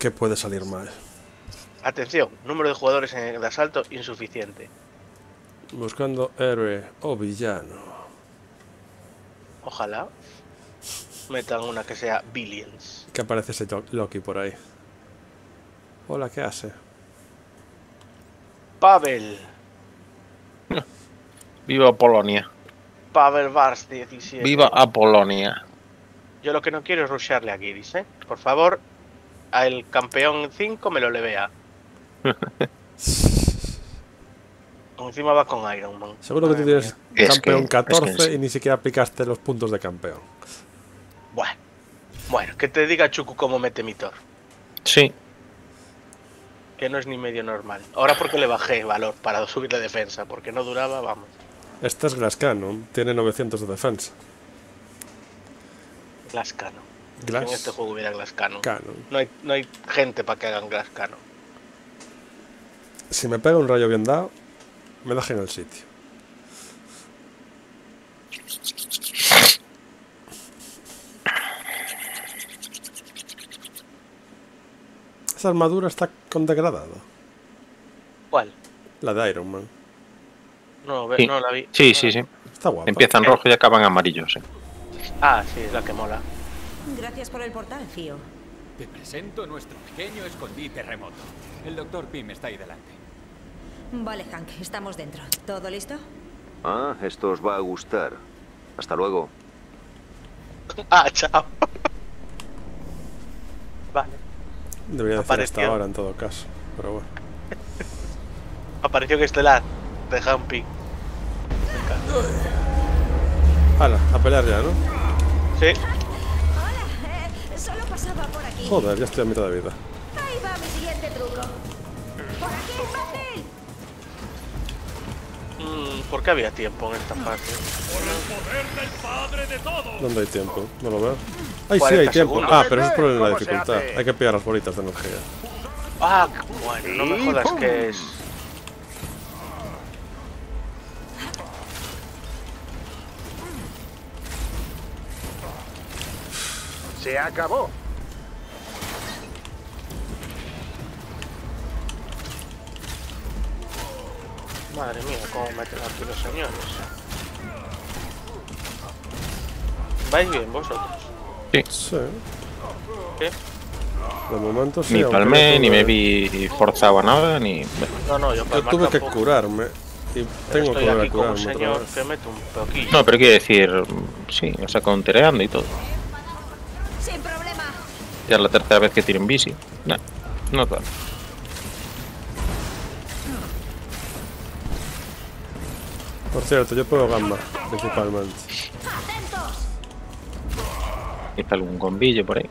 ¿Qué puede salir mal? Atención, número de jugadores en el asalto insuficiente. Buscando héroe o villano. Ojalá metan una que sea Billions. Que aparece ese Loki por ahí. Hola, ¿qué hace? Pavel. Viva Polonia. Pavel Vars 17. Viva a Polonia. Yo lo que no quiero es rushearle a Giris, ¿eh? Por favor, al campeón 5 me lo levea. Encima va con Iron Man. Seguro que tú tienes mía. Es campeón que- 14 es que sí. y ni siquiera aplicaste los puntos de campeón. Bueno. Bueno, que te diga Chuku cómo mete mi Thor. Sí. Que no es ni medio normal. Ahora porque le bajé valor para subir la defensa. Porque no duraba, vamos. Este es Glass Cannon, tiene 900 de defensa. Glass Cannon. Glass En este juego hubiera Glass Cannon. No hay, no hay gente para que hagan Glass Cannon. Si me pega un rayo bien dado, me deja en el sitio. Esa armadura está con degradado. ¿Cuál? La de Iron Man. No, Sí. no la vi. Sí, sí, sí. Está guapa. Empiezan rojo y acaban amarillos. eh. Ah, sí, es la que mola. Gracias por el portal, Fío. Te presento nuestro pequeño escondite remoto. El doctor Pym está ahí delante. Vale, Hank, estamos dentro. ¿Todo listo? Ah, esto os va a gustar. Hasta luego. Ah, chao. vale. Debería decir hasta Apareció. ahora en todo caso. Pero bueno. Apareció que estelar de Humpy. Hala, a pelear ya, ¿no? Sí. Joder, ya estoy a mitad de vida. Ahí va mi siguiente truco. ¡Por aquí, fácil! Mm, ¿Por qué había tiempo en esta fase? ¿Dónde hay tiempo? No lo veo. Ay, sí, 40 hay tiempo. segundos. Ah, pero eso es por la ¿Cómo se dificultad. Hay que pillar las bolitas de energía. Ah, bueno, no me jodas que es. Se acabó. Madre mía, cómo meten aquí los señores. ¿Vais bien vosotros? Sí. ¿Qué? De momento sí. Ni aunque palmé, no ni me vi forzado a nada, ni. No, no, yo Yo tuve que tampoco, curarme. Y pero tengo que estoy volver aquí como un señor que un poquillo. No, pero quiero decir. Sí, o sea, countereando y todo. Sin problema. Ya es la tercera vez que tiro en bici. No, no tal. Por cierto, yo puedo gamma, principalmente. ¡Atentos! Hice algún combillo por ahí.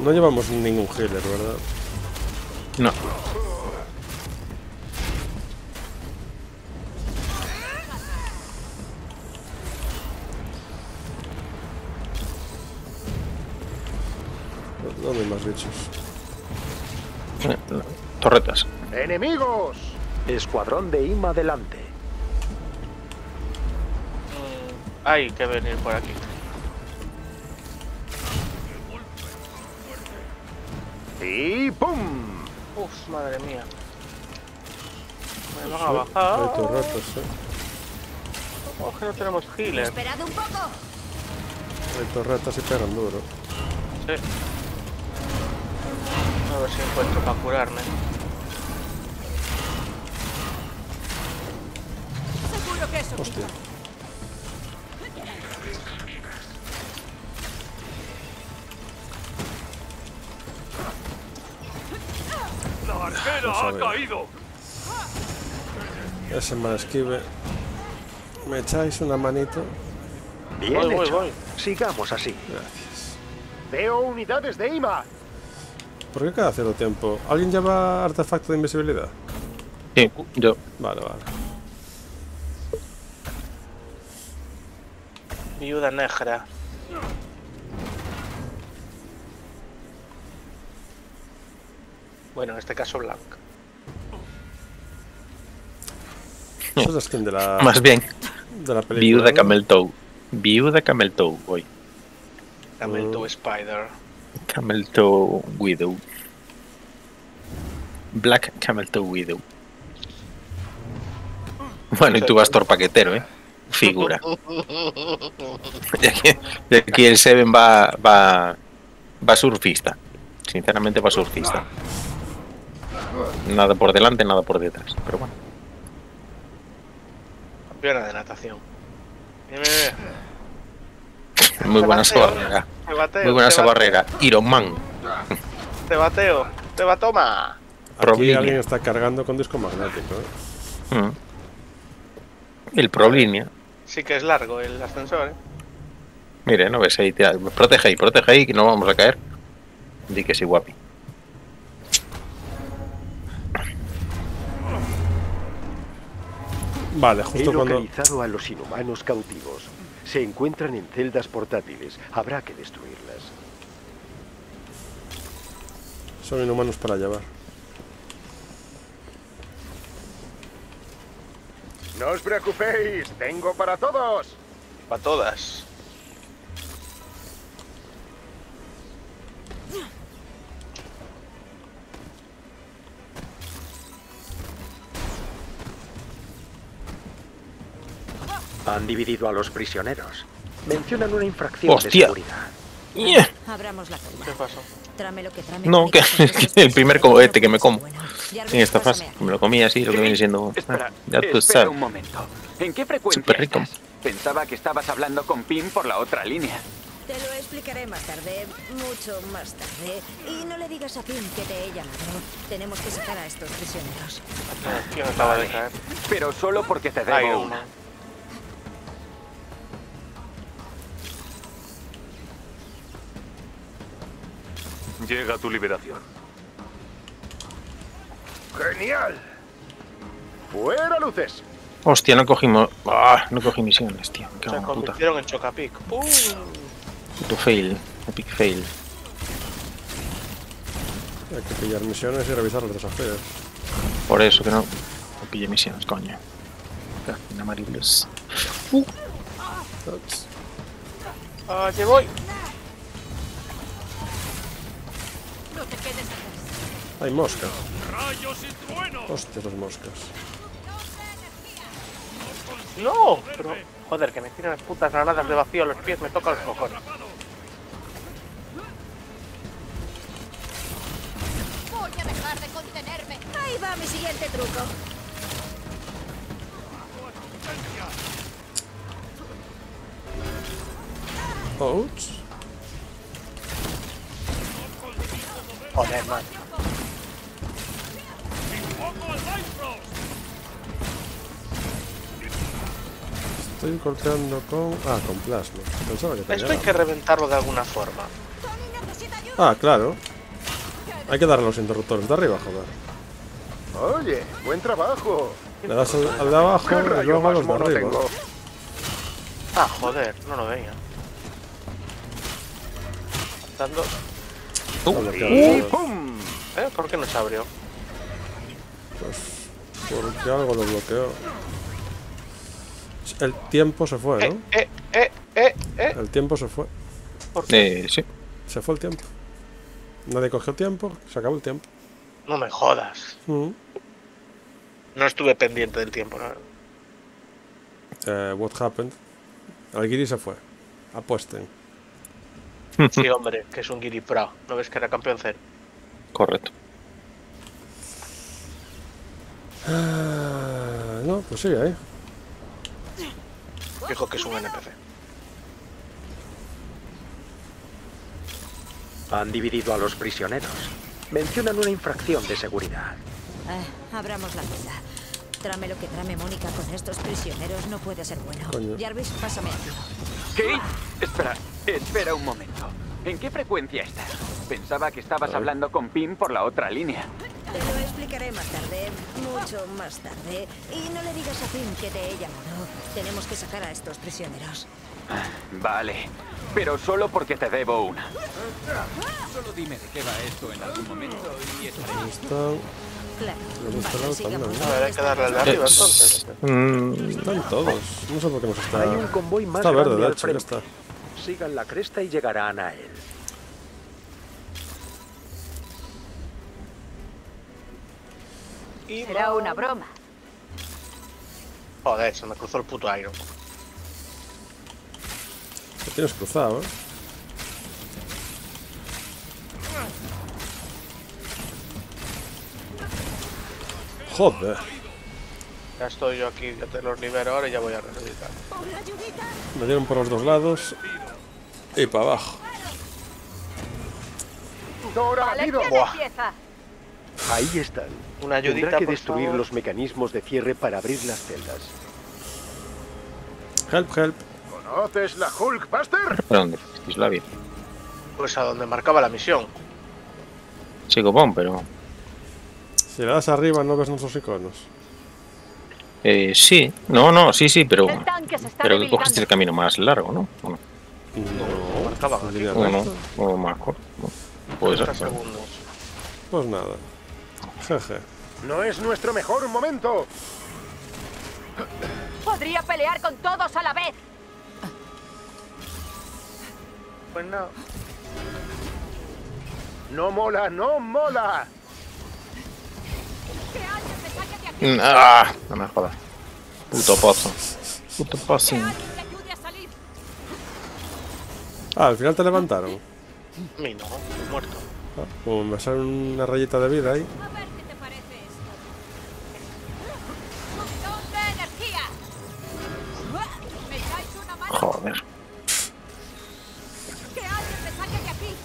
No llevamos ningún healer, ¿verdad? No. ¿Dónde hay más bichos? Eh, Torretas. ¡Enemigos! Escuadrón de IMA delante. Mm, hay que venir por aquí. Y ¡pum! Uf, madre mía. Me van a bajar. Hay torretas, ¿eh? Oh, que no tenemos healer. Esperad un poco. Hay torretas y pegan duro. Sí. A ver si encuentro para curarme. Seguro que eso. Hostia. ¡La ha caído! Ese mal esquive. ¿Me echáis una manito? Bien Voy, voy, hecho. voy. Sigamos así. Gracias. Veo unidades de IMA. ¿Por qué cada cierto tiempo? ¿Alguien lleva artefacto de invisibilidad? Sí, yo. Vale, vale. Viuda negra. Bueno, en este caso blanca. Esa es la skin de la, Más bien, de la película. Viuda ¿no? Camel Toe. Viuda Camel Toe, voy. Camel Mm. Toe Spider. Camel Toe Widow. Black Camel Toe Widow. Bueno, y tú vas paquetero, ¿eh? Figura. Y aquí, el Seven va, va, va surfista. Sinceramente va surfista. Nada por delante, nada por detrás. Pero bueno. Campeona de natación. Muy buena esa barrera. Muy buena esa barrera. Iron Man. Te bateo. Te va toma. Aquí alguien está cargando con disco magnético. ¿eh? Mm. El Prolinia. Sí que es largo el ascensor, ¿eh? Mire, no ves ahí, tía. Protege ahí, protege ahí, que no vamos a caer. Di que sí, guapi. Vale, He justo cuando. localizado a los inhumanos cautivos. Se encuentran en celdas portátiles. Habrá que destruirlas. Son inhumanos para llevar. No os preocupéis, tengo para todos. Para todas. Han dividido a los prisioneros. Mencionan una infracción Hostia. de seguridad. Yeah. Abramos la celda. ¿Qué pasó? Tráeme lo que tráeme. No, que- que el primer cohete que me como. En esta fase. Me lo comí así, lo que viene siendo. Espera, ah, Ya tú espera sabes. un momento. ¿En qué frecuencia Súper rico. estás? Pensaba que estabas hablando con Pim por la otra línea. Te lo explicaré más tarde, mucho más tarde. Y no le digas a Pim que te he llamado. Tenemos que sacar a estos prisioneros. ¿Quién acaba de caer? Pero solo porque te debo una. Llega tu liberación. ¡Genial! ¡Fuera luces! Hostia, no cogimos. Ah, no cogí misiones, tío. Me Se convirtieron en Chocapic. ¡Pum! Puto fail. Epic fail. Hay que pillar misiones y revisar los desafíos. Por eso que no. No pille misiones, coño. Una amarillos. Ups. ¡Allí voy! Hay moscas. Hostia, las moscas. ¡No! Pero, joder, que me tiran las putas granadas de vacío a los pies, me toca los cojones. Voy a dejar de contenerme. Ahí va mi siguiente truco. Ouch. Joder, man. Estoy golpeando con. Ah, con plasma. Pensaba que Esto hay que reventarlo de alguna forma. Ah, claro. Hay que darle los interruptores de arriba, joder. Oye, buen trabajo. Le das al, al de abajo ¿Qué y luego a los de arriba. tengo? Ah, joder, no lo veía. Dando... ¡pum! ¿Eh? ¿Por qué no se abrió? Porque algo lo bloqueó. El tiempo se fue, Eh, ¿no? eh, eh, eh, eh. El tiempo se fue. ¿Por qué? Eh, sí. Se fue el tiempo. Nadie cogió tiempo, se acabó el tiempo. No me jodas. Mm. No estuve pendiente del tiempo, ¿no? Eh, what happened? El guiri se fue. Apuesten. Sí, hombre, que es un Giri Pro. ¿No ves que era campeón cero? Correcto. Ah, no, pues sigue ahí. Dijo que es un NPC. Han dividido a los prisioneros. Mencionan una infracción de seguridad. Eh, abramos la celda. Tráeme lo que trame Mónica con estos prisioneros no puede ser bueno. Coño. Jarvis, pásame aquí. ¿Qué? Espera, espera un momento. ¿En qué frecuencia estás? Pensaba que estabas hablando con Pim por la otra línea. Te lo explicaré más tarde, mucho más tarde. Y no le digas a Pim que te he llamado. Tenemos que sacar a estos prisioneros. Vale, pero solo porque te debo una. Solo dime de qué va esto en algún momento y estaré. Ahí están. Claro. Hemos hay que darle al de arriba entonces. Mm, Están todos. No sé por qué nos está. Hay un convoy más Está verde, grande de hecho, ya frente. está. Sigan la cresta y llegarán a él. Y Será va- una broma. Joder, se me cruzó el puto Iron. Lo tienes cruzado, ¿eh? Joder. Ya estoy yo aquí, ya te los libero ahora y ya voy a resucitar. Me dieron por los dos lados. Y para abajo. Ahí están. Una ayudita, Tendrá que destruir favor. los mecanismos de cierre para abrir las celdas. Help, help. ¿Conoces la Hulkbuster? ¿Por dónde? Islavia. Pues a donde marcaba la misión. Sigo bon, pero. Si le das arriba no ves nuestros iconos. Eh, sí, no, no, sí, sí, pero. Pero que coges el camino más largo, ¿no? ¿O línea O no, o más corto. ¿no? Puede ser. 30 segundos. Pues nada. Jeje. No es nuestro mejor momento. Podría pelear con todos a la vez. Pues no. No mola, no mola. Que alguien me saque de aquí. Mm, ¡Ah! No me jodas. Puto pozo. Puto pozo. Ah, al final te levantaron. A mí no, estoy muerto. Ah, como me sale una rayita de vida ahí. A ver qué te parece esto. ¡Montón de energía! ¿Me echáis una mano? Joder. ¡Que alguien me saque de aquí!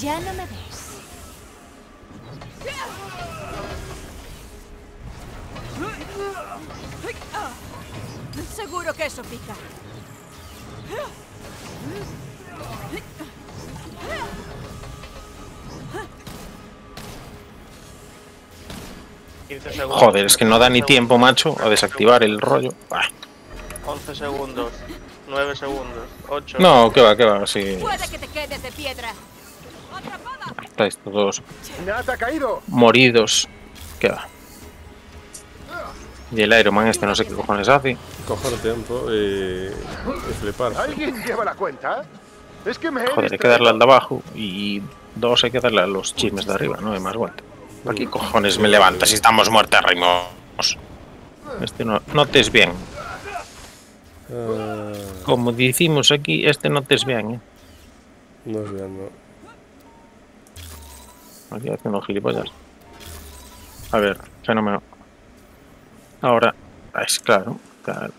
Ya no me ves. Seguro que eso pica. 15 segundos. Joder, es que no da ni tiempo, macho, a desactivar el rollo. Bah. 11 segundos. 9 segundos. 8. No, que va, que va, sí. Puede que te quedes de piedra. Estáis todos Nat ha caído. moridos. ¿Qué va? Y el Iron Man este no sé qué cojones hace. Coger tiempo y, y flipar. ¿Alguien lleva la cuenta? Es que me he Joder, hay que darle al de abajo y dos hay que darle a los chismes de arriba, no hay más vuelta. ¿Para qué cojones me levantas si estamos muertos, Este no, no te es bien. Ah, Como decimos aquí, este no te es bien, ¿eh? no es bien, no. Aquí haciendo gilipollas. A ver, fenómeno. Ahora, ah, es claro. Claro.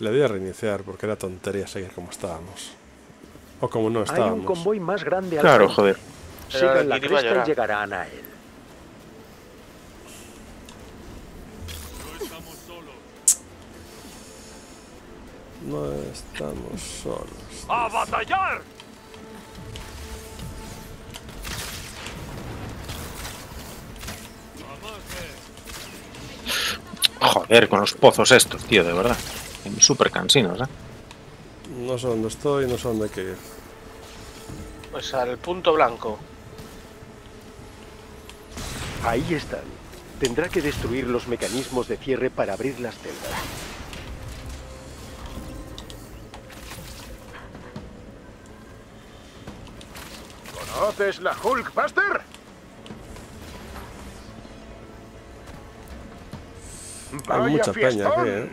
Le di a reiniciar porque era tontería seguir como estábamos. O como no Hay un estábamos. convoy más grande al Claro, frente. joder. Sigan la cresta y llegarán a él. No estamos solos. ¡A batallar! Joder, con los pozos estos, tío, de verdad. Súper cansinos, ¿eh? No sé dónde estoy, no sé dónde hay que ir. Pues al punto blanco. Ahí están. Tendrá que destruir los mecanismos de cierre para abrir las celdas. ¿Conoces la Hulkbuster? Hay mucha peña aquí, ¿eh?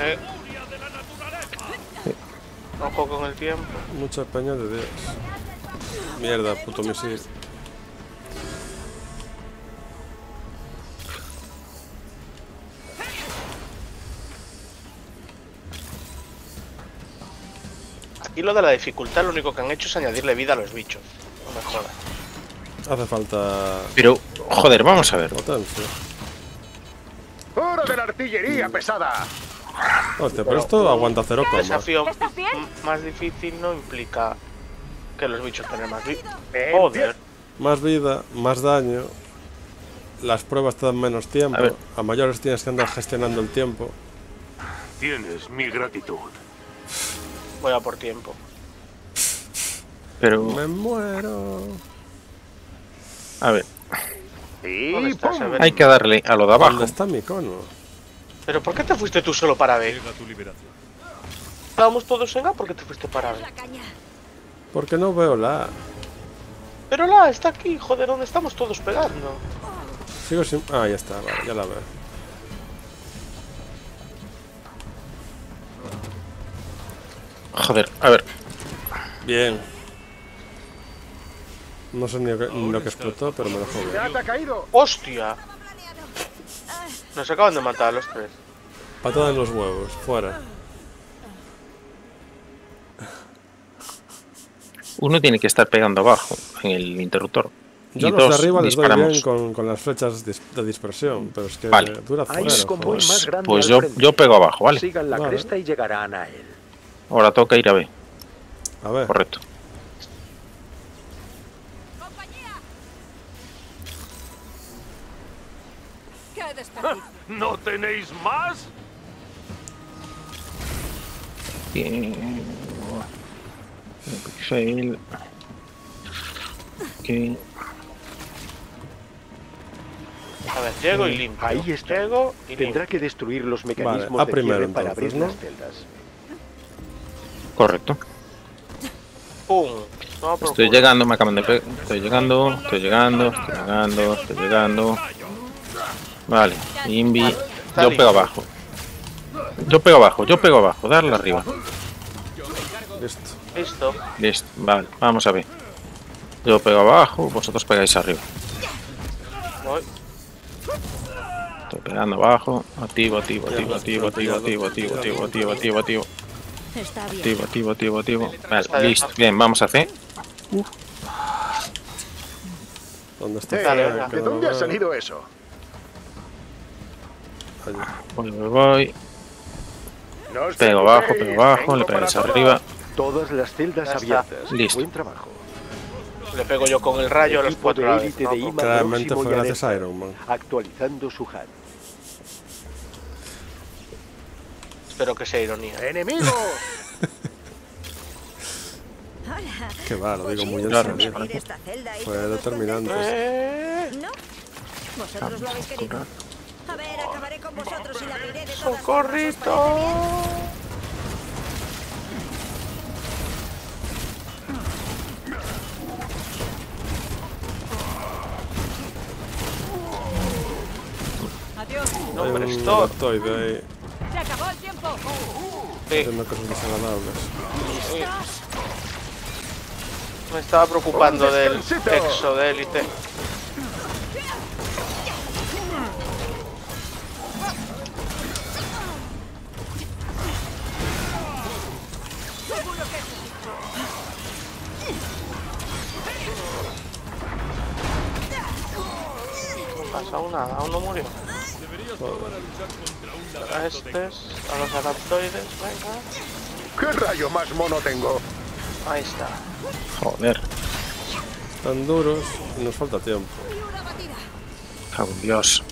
Eh. Ojo con el tiempo. Mucha peña de Dios. Mierda, puto misil. Aquí lo de la dificultad lo único que han hecho es añadirle vida a los bichos. No me jodas. Hace falta Pero, joder, vamos a ver. potencia. ¡Hora de la artillería pesada! Hostia, pero esto aguanta cero El coma. desafío más difícil no implica que los bichos tengan más vida. Joder. Más vida, más daño. Las pruebas te dan menos tiempo. A. A mayores tienes que andar gestionando el tiempo. Tienes mi gratitud. Voy a por tiempo. Pero, Me muero. a ver. ¿Dónde está Severin? Hay que darle a lo de abajo. ¿Dónde está mi cono? ¿Pero por qué te fuiste tú solo para B? Estábamos todos en A, ¿por qué te fuiste para B? Porque no veo la A. Pero la está aquí, joder, ¿dónde estamos todos pegando? Sigo sin... Ah, ya está, vale, ya la veo. Joder, a ver. Bien. No sé ni lo que, ni lo que explotó, pero me ha caído! ¡Hostia! Nos acaban de matar a los tres. Patada en los huevos, fuera. Uno tiene que estar pegando abajo en el interruptor. Yo y los de dos arriba les doy disparamos. bien con, con las flechas de dispersión, pero es que Vale. dura Hay fuera. Pues al yo, yo pego abajo, ¿vale? Sigan la Vale. cresta y llegarán a él. Ahora toca ir a B. A ver, Correcto. Desperdicio! ¿No tenéis más? Bien. Fail. A ver, llego y limpio. Ahí está. Llego y Tendrá que destruir los mecanismos Vale, a de primero, cierre para abrir ¿no? las celdas. Correcto. Estoy llegando, me acaban de pegar. Estoy llegando, estoy llegando, estoy llegando, estoy llegando. Vale, Invi. Yo pego abajo. Yo pego abajo, yo pego abajo, darle arriba. listo. Listo. Listo, vale, vamos a ver. Yo pego abajo, vosotros pegáis arriba. Voy. Estoy pegando abajo. Activo, activo, activo, activo, activo, activo, activo, activo, activo, activo, activo. Activo, activo, activo, activo. Está Vale, listo. Bien, vamos a C. ¿Dónde está? ¿De dónde ha salido eso? Allí. Voy, voy, voy. No Pego abajo, preocupéis, pego abajo, tengo le pegáis arriba. Todas las celdas abiertas. Listo. Buen trabajo. Le pego yo con el rayo a los cuatro de vez. de IMA Claramente fue gracias a. Iron Man. Actualizando su HUD. Espero que sea ironía. ¡Enemigo! Hola. Que va, lo digo muy en Claro, serio. Fue determinante. Eh. ¿No? Vosotros lo habéis querido. A ver, acabaré con vosotros y la abriré de todas formas, ¿os ¡Socorrito! ¡Adiós! No, hombre, esto. adaptoide ahí ¡Se acabó el tiempo! Sí, haciendo cosas desagradables. me estaba preocupando del exo de élite. No pasa aún nada, aún no murió. A estos, a los adaptoides, venga. ¿Qué rayo más mono tengo? Ahí está. Joder, Están duros y nos falta tiempo. en Dios.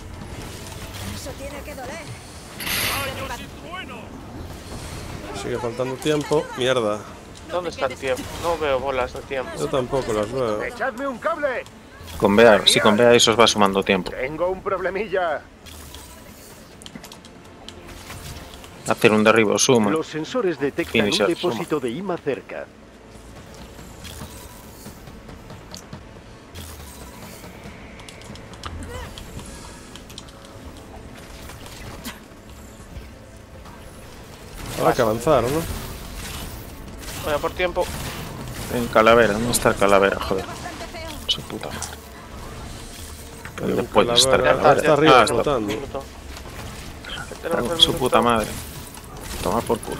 Eso tiene que doler. Sigue faltando tiempo. Mierda. ¿Dónde está el tiempo? No veo bolas de tiempo. Yo tampoco las veo. ¡Echadme un cable! Con Bea, si con Bea eso os va sumando tiempo. Tengo un problemilla. Hacer un derribo suma. Los sensores detectan Iniciar un depósito de IMA cerca. Habrá que avanzar, ¿no? Voy a por tiempo. En calavera, ¿dónde está el calavera? Joder. Su puta madre. ¿Dónde puede estar Calavera. Está arriba, Ah, está. flotando. Su puta madre. Toma por culo.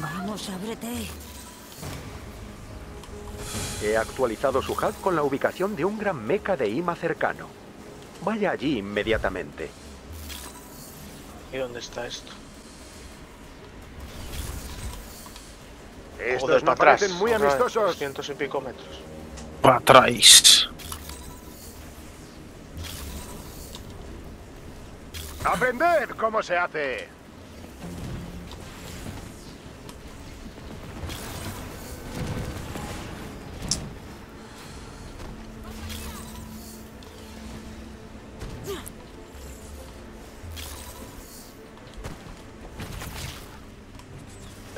Vamos, ábrete. He actualizado su HUD con la ubicación de un gran meca de IMA cercano. Vaya allí inmediatamente. ¿Y dónde está esto? Estos Joder, no para atrás. muy amistosos. 200 y pico metros. Pa' atrás. ¡Aprender cómo se hace!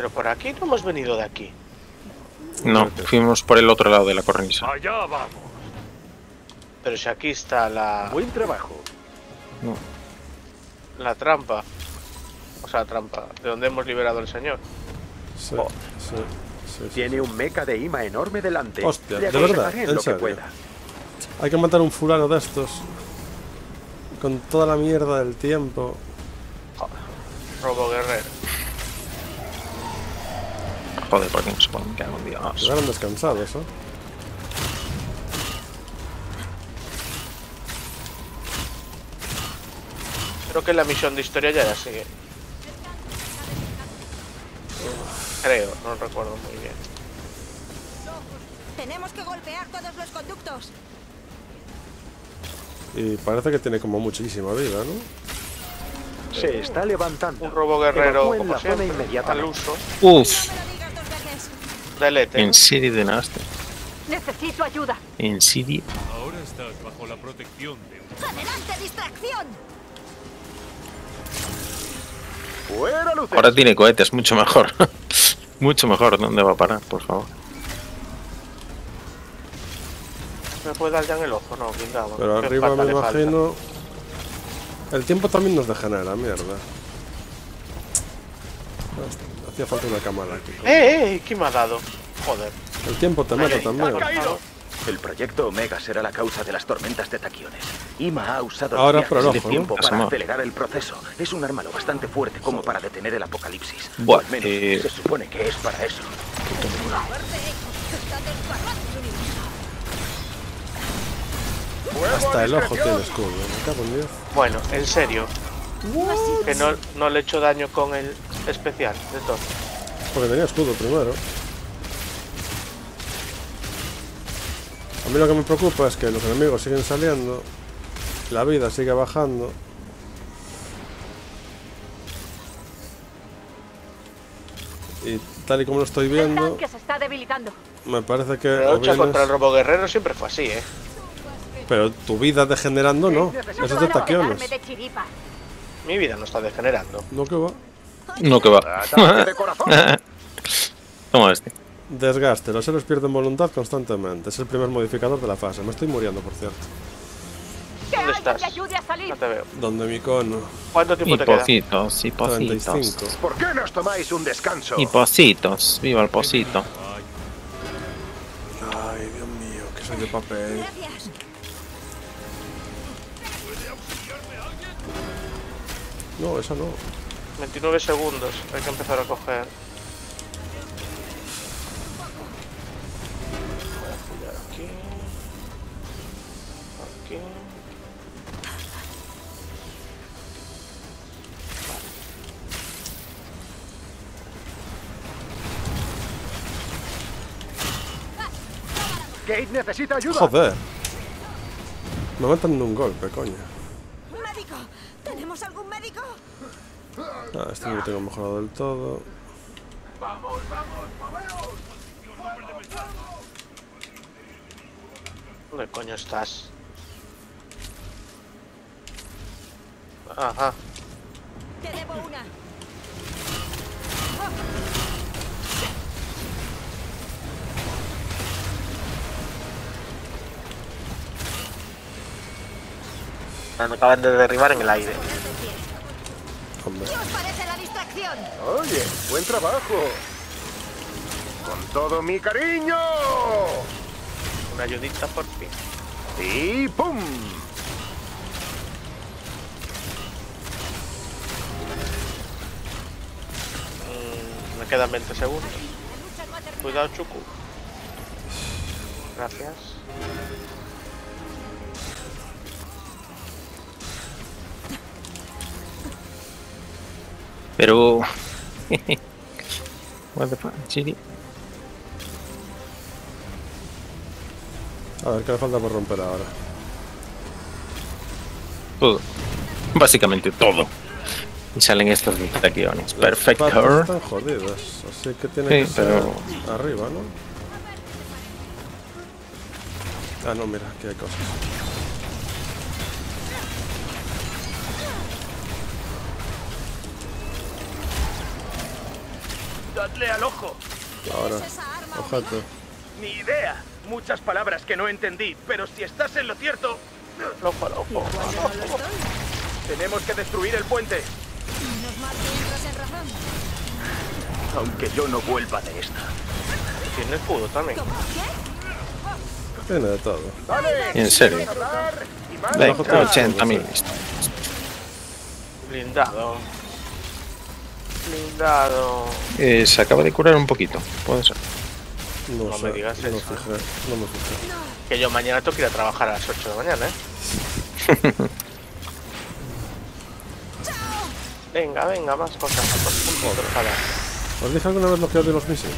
Pero por aquí no hemos venido de aquí. No, fuimos por el otro lado de la cornisa. Allá vamos. Pero si aquí está la, Buen trabajo. No. la trampa. O sea, trampa. De donde hemos liberado al señor. Sí, Oh. sí, sí, sí, Tiene un mecha de ima enorme delante. Hostia, Le ¿de verdad? ¿En lo que pueda. Hay que matar un fulano de estos. Con toda la mierda del tiempo. Robo guerrero. Joder, ¿por qué no se ponen? Cago en Dios. Quedaron descansados, ¿eh? Creo que la misión de historia ya la sigue. Creo, no recuerdo muy bien. Tenemos que golpear todos los conductos. Y parece que tiene como muchísima vida, ¿no? Se está levantando. Un robo guerrero como la zona siempre, al uso. Uf, en serio de Nasty. Necesito ayuda. En serio. Ahora estás bajo la protección de un... ¡Adelante, distracción! ¡Fuera luces! Ahora tiene cohetes, mucho mejor. mucho mejor. ¿Dónde va a parar, por favor? ¿Me puede dar ya en el ojo? No, blindado. Pero ¿Qué arriba me falta? imagino. El tiempo también nos degenera, mierda. Hacía falta una cámara aquí. ¡Eh, eh! ¿Qué me ha dado? Joder. El tiempo te mata también. El proyecto Omega será la causa de las tormentas de taquiones. Ima ha usado Ahora el viajes de ojo, ¿no? tiempo para Asomado. acelerar el proceso. Es un arma lo bastante fuerte como para detener el apocalipsis. Buah, o al menos eh. se supone que es para eso. Hasta el ojo tiene escudo. Me cago en Dios. Bueno, en serio. Que no, no le he hecho daño con el especial de todo. Porque tenía escudo primero. A mí lo que me preocupa es que los enemigos siguen saliendo. La vida sigue bajando. Y tal y como lo estoy viendo, tanque se está debilitando. me parece que... La lucha contra el robo guerrero siempre fue así, ¿eh? Pero tu vida degenerando no. Eso es de puedo taquiones. Mi vida no está degenerando. No que va. No que va. De corazón. Toma este. Desgaste. Los héroes pierden voluntad constantemente. Es el primer modificador de la fase. Me estoy muriendo, por cierto. Que ¿Dónde alguien estás? me ayude a salir. No te veo. Donde mi cono. ¿Cuánto tiempo te queda? Hipocitos, hipocitos. 35. ¿Por qué nos tomáis un descanso? Hipocitos. Viva el pocito. Ay, Dios mío, que soy de papel. Gracias. No, eso no. 29 segundos. Hay que empezar a coger. Voy a pillar aquí. Aquí. Kate necesita ayuda. Joder. Me matan de un golpe, coño. ¡Médico! ¿Tenemos algún médico? Ah, este no lo tengo mejorado del todo. ¿Dónde coño estás? Ajá. Te debo una. Me acaban de derribar en el aire. Hombre. ¿Qué os parece la distracción? Oye, buen trabajo. Con todo mi cariño. Una ayudita por fin. Y ¡pum! Mm, me quedan 20 segundos. Cuidado, Chuku. Gracias. Pero. What the fuck, chiri. A ver, ¿qué le falta por romper ahora? Todo. Básicamente todo. Y salen estos taquiones. Las patas Perfecto. están jodidas, así que tiene Sí, que ser pero- arriba, ¿no? Ah, no, mira, aquí hay cosas. Dadle al ojo. Ahora, objeto. Ni idea. Muchas palabras que no entendí, pero si estás en lo cierto, Loco, loco. tenemos que destruir el puente. Menos mal que entras en razón. Aunque yo no vuelva de esta. Tiene escudo también. Tiene de todo. En serio. Venga, 80.000. Blindado. Blindado. Eh, se acaba de curar un poquito. Puede ser. No, No sé, me digas no eso. fijé, no me fijé. Que yo mañana tengo que ir a trabajar a las 8 de la mañana, ¿eh? venga, venga, más cosas. ¿Os dije alguna vez lo que odio los misiles?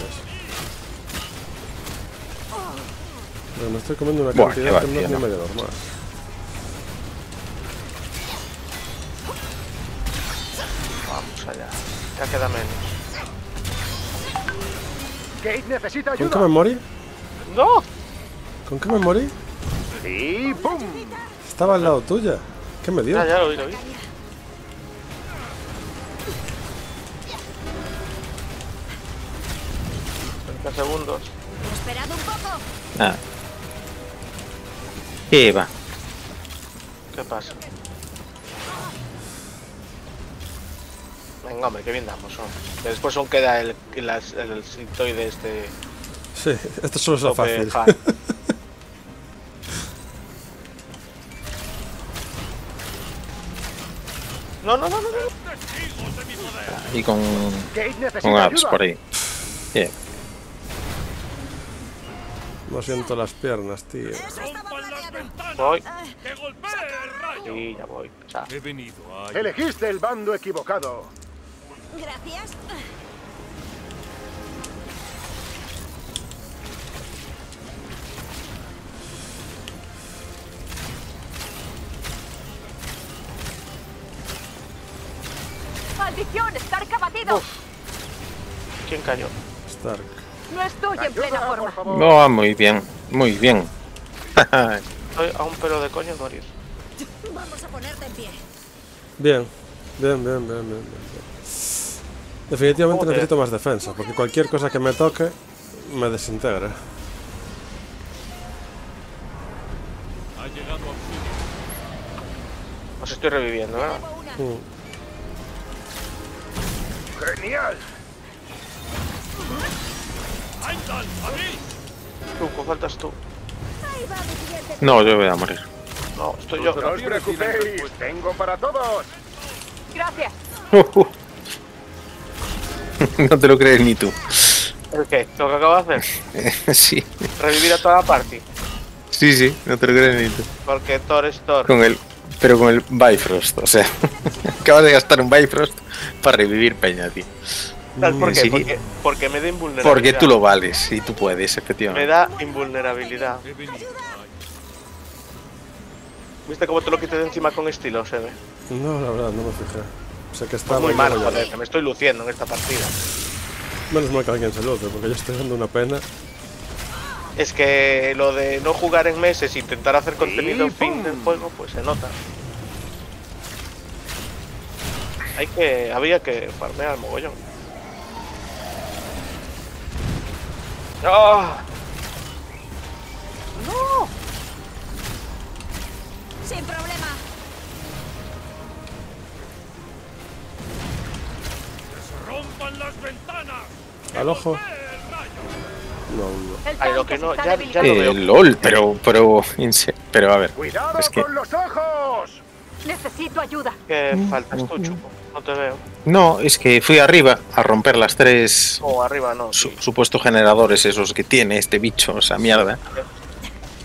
Pero me estoy comiendo una Buah, cantidad va, que no es ni medio normal. Vamos allá. Ya queda menos. Kate necesita ¿Con qué ayuda. me morí? ¡No! ¿Con qué me morí? Y ¡pum! Estaba al lado tuya. ¿Qué me dio? Ya, ya lo vi, lo vi. 30 segundos. Esperad un poco. Nada. ¿Qué va? ¿Qué pasa? Venga, hombre, que bien damos, después aún queda el, el, el, el sintoide este... Sí, esto solo es lo fácil. hard. No, no, no, no, no. Y con, con apps por ahí. Bien. No siento las piernas, tío. Voy. Sí, ya voy. Chao. He venido a... Elegiste el bando equivocado. Gracias. ¡Maldición! ¡Stark abatido! ¿Quién cayó? Stark. No estoy en plena forma. favor. No, ah, muy bien. Muy bien. Estoy a un pelo de coño de morir. Vamos a ponerte en pie. Bien. Bien, bien, bien, bien, bien. bien. Definitivamente Joder. necesito más defensa, porque cualquier cosa que me toque me desintegra. Ha llegado. Os estoy reviviendo, ¿verdad? Mm. Genial. Tú, faltas tú. No, yo voy a morir. No, estoy yo. No os preocupéis. Tengo para todos. Gracias. no te lo crees ni tú. ¿El qué? ¿Lo que acabo de hacer? sí, Revivir a toda la party. sí, sí, no te lo crees ni tú. Porque Thor es Thor. Con el, pero con el Bifrost, o sea, acabas de gastar un Bifrost para revivir Peña, tío. ¿Sabes por qué? Sí. Porque, porque me da invulnerabilidad. Porque tú lo vales y tú puedes, Me efectivamente. da invulnerabilidad. ¿Viste cómo te lo quité de encima con estilo, se ve? No, la verdad, no me fijé. Sé que Está estaba muy mal, joder, no. que me estoy luciendo en esta partida. Menos mal que alguien se luce, porque yo estoy dando una pena. Es que lo de no jugar en meses e intentar hacer contenido en fin del juego, pues se nota. Hay que. había que farmear al mogollón. ¡Ah! ¡No! Sin problema. Rompan las ventanas! Al ojo. No, no. El Ay, lo tanque que no, se está ya- ya debilitando. lo veo. LOL, pero, pero, pero a ver, Cuidado Es que- con los ojos. Necesito ayuda. ¿Qué faltas tú, Chupo? No te veo. no, es que fui arriba a romper las tres O arriba no. su- sí. supuestos generadores esos que tiene este bicho, esa mierda.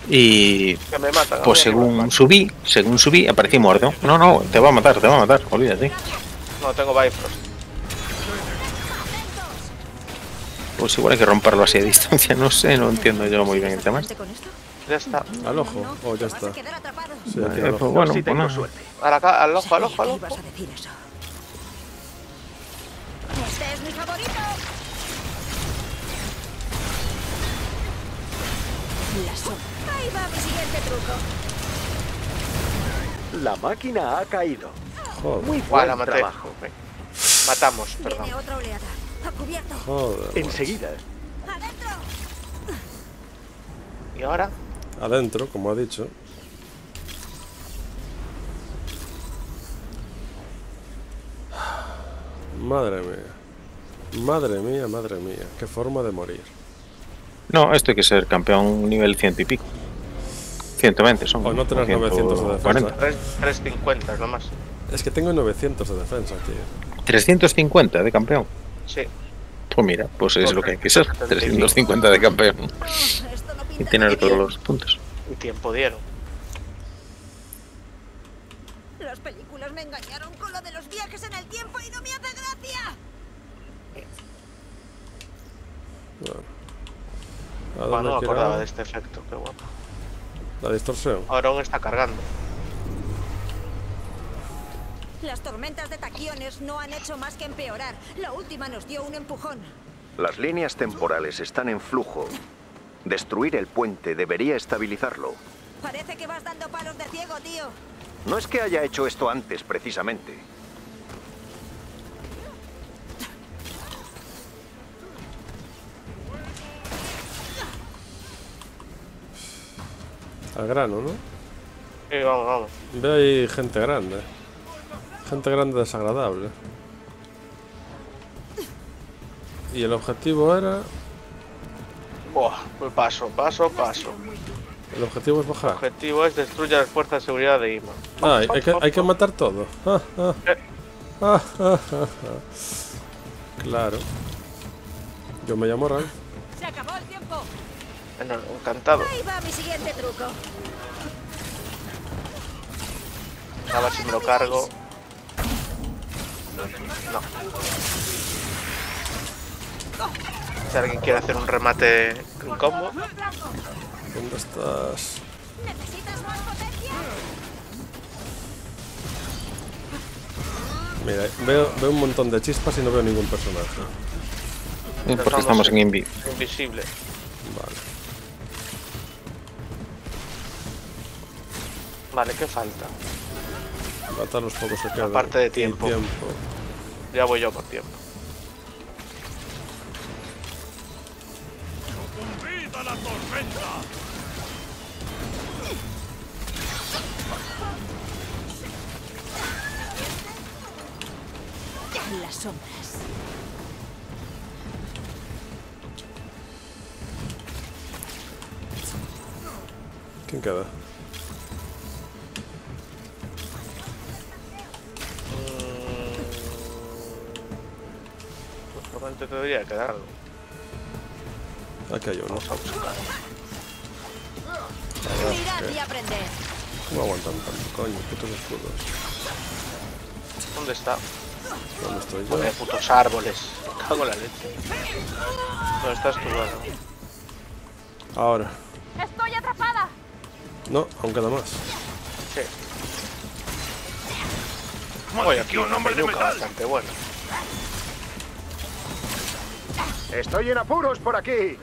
Y Que me matan. pues que me según subí, según subí, aparecí muerto. No, no, te va a matar, te va a matar, olvídate. No, tengo Bifrost. Pues igual hay que romperlo así a distancia, no sé, no entiendo yo muy bien el tema. Ya está. Al ojo. Oh, ya está. Sí, Eh, pues ojo. bueno, pues tengo suerte. Al ojo, al ojo, al. Este es mi favorito. La sombra. Ahí va mi siguiente truco. La máquina ha caído. Joder. Muy Guau, la buen maté. trabajo. Venga. Matamos, perdón. Viene otra oleada. A cubierto. Joder. Enseguida. ¡Adentro! ¿Y ahora? Adentro, como ha dicho. Madre mía. Madre mía, madre mía. Qué forma de morir. No, esto hay que ser campeón nivel ciento y pico. 120 son. O no tener 900 de defensa. 140. 3, 350 nomás. Es que tengo 900 de defensa, tío. 350 de campeón. Sí. Pues mira, pues es lo que hay que ser. 350 de campeón. Esto no Y tener todos los puntos. Y tiempo dieron. Las películas me engañaron con lo de los viajes en el tiempo y no me hace gracia. ¿A Bueno, no me acordaba de este efecto, qué guapo. La distorsión. Ahora aún está cargando. Las tormentas de taquiones no han hecho más que empeorar. La última nos dio un empujón. Las líneas temporales están en flujo. Destruir el puente debería estabilizarlo. Parece que vas dando palos de ciego, tío. No es que haya hecho esto antes, precisamente. Al grano, ¿no? Sí, vamos, vamos. Ve ahí gente grande. Gente grande desagradable. Y el objetivo era... Buah, pues paso, paso, paso. El objetivo es El bajar. objetivo es destruir las fuerzas de seguridad de IMA. Ah, hay, hay que, hay que matar todo. Ah, ah. Eh. Ah, ah, ah, ah. Claro. Yo me llamo Ralph. Se acabó el tiempo. Bueno, encantado. Ahí va mi siguiente truco. A ver si me lo cargo. No. Si alguien quiere hacer un remate en combo, ¿Dónde estás? ¿Necesitas más potencia? Mira, veo, veo un montón de chispas y no veo ningún personaje. Porque estamos en Invi. invisible. Vale. Vale, ¿qué falta? Matar los pocos que quedan. parte de tiempo. Ya voy yo por tiempo. Árboles. Me Cago en la leche. ¿Dónde estás tú, bueno? Ahora. Estoy atrapada. No, aún queda más. Sí. Oye, aquí un hombre de bastante bueno. Estoy en apuros por aquí.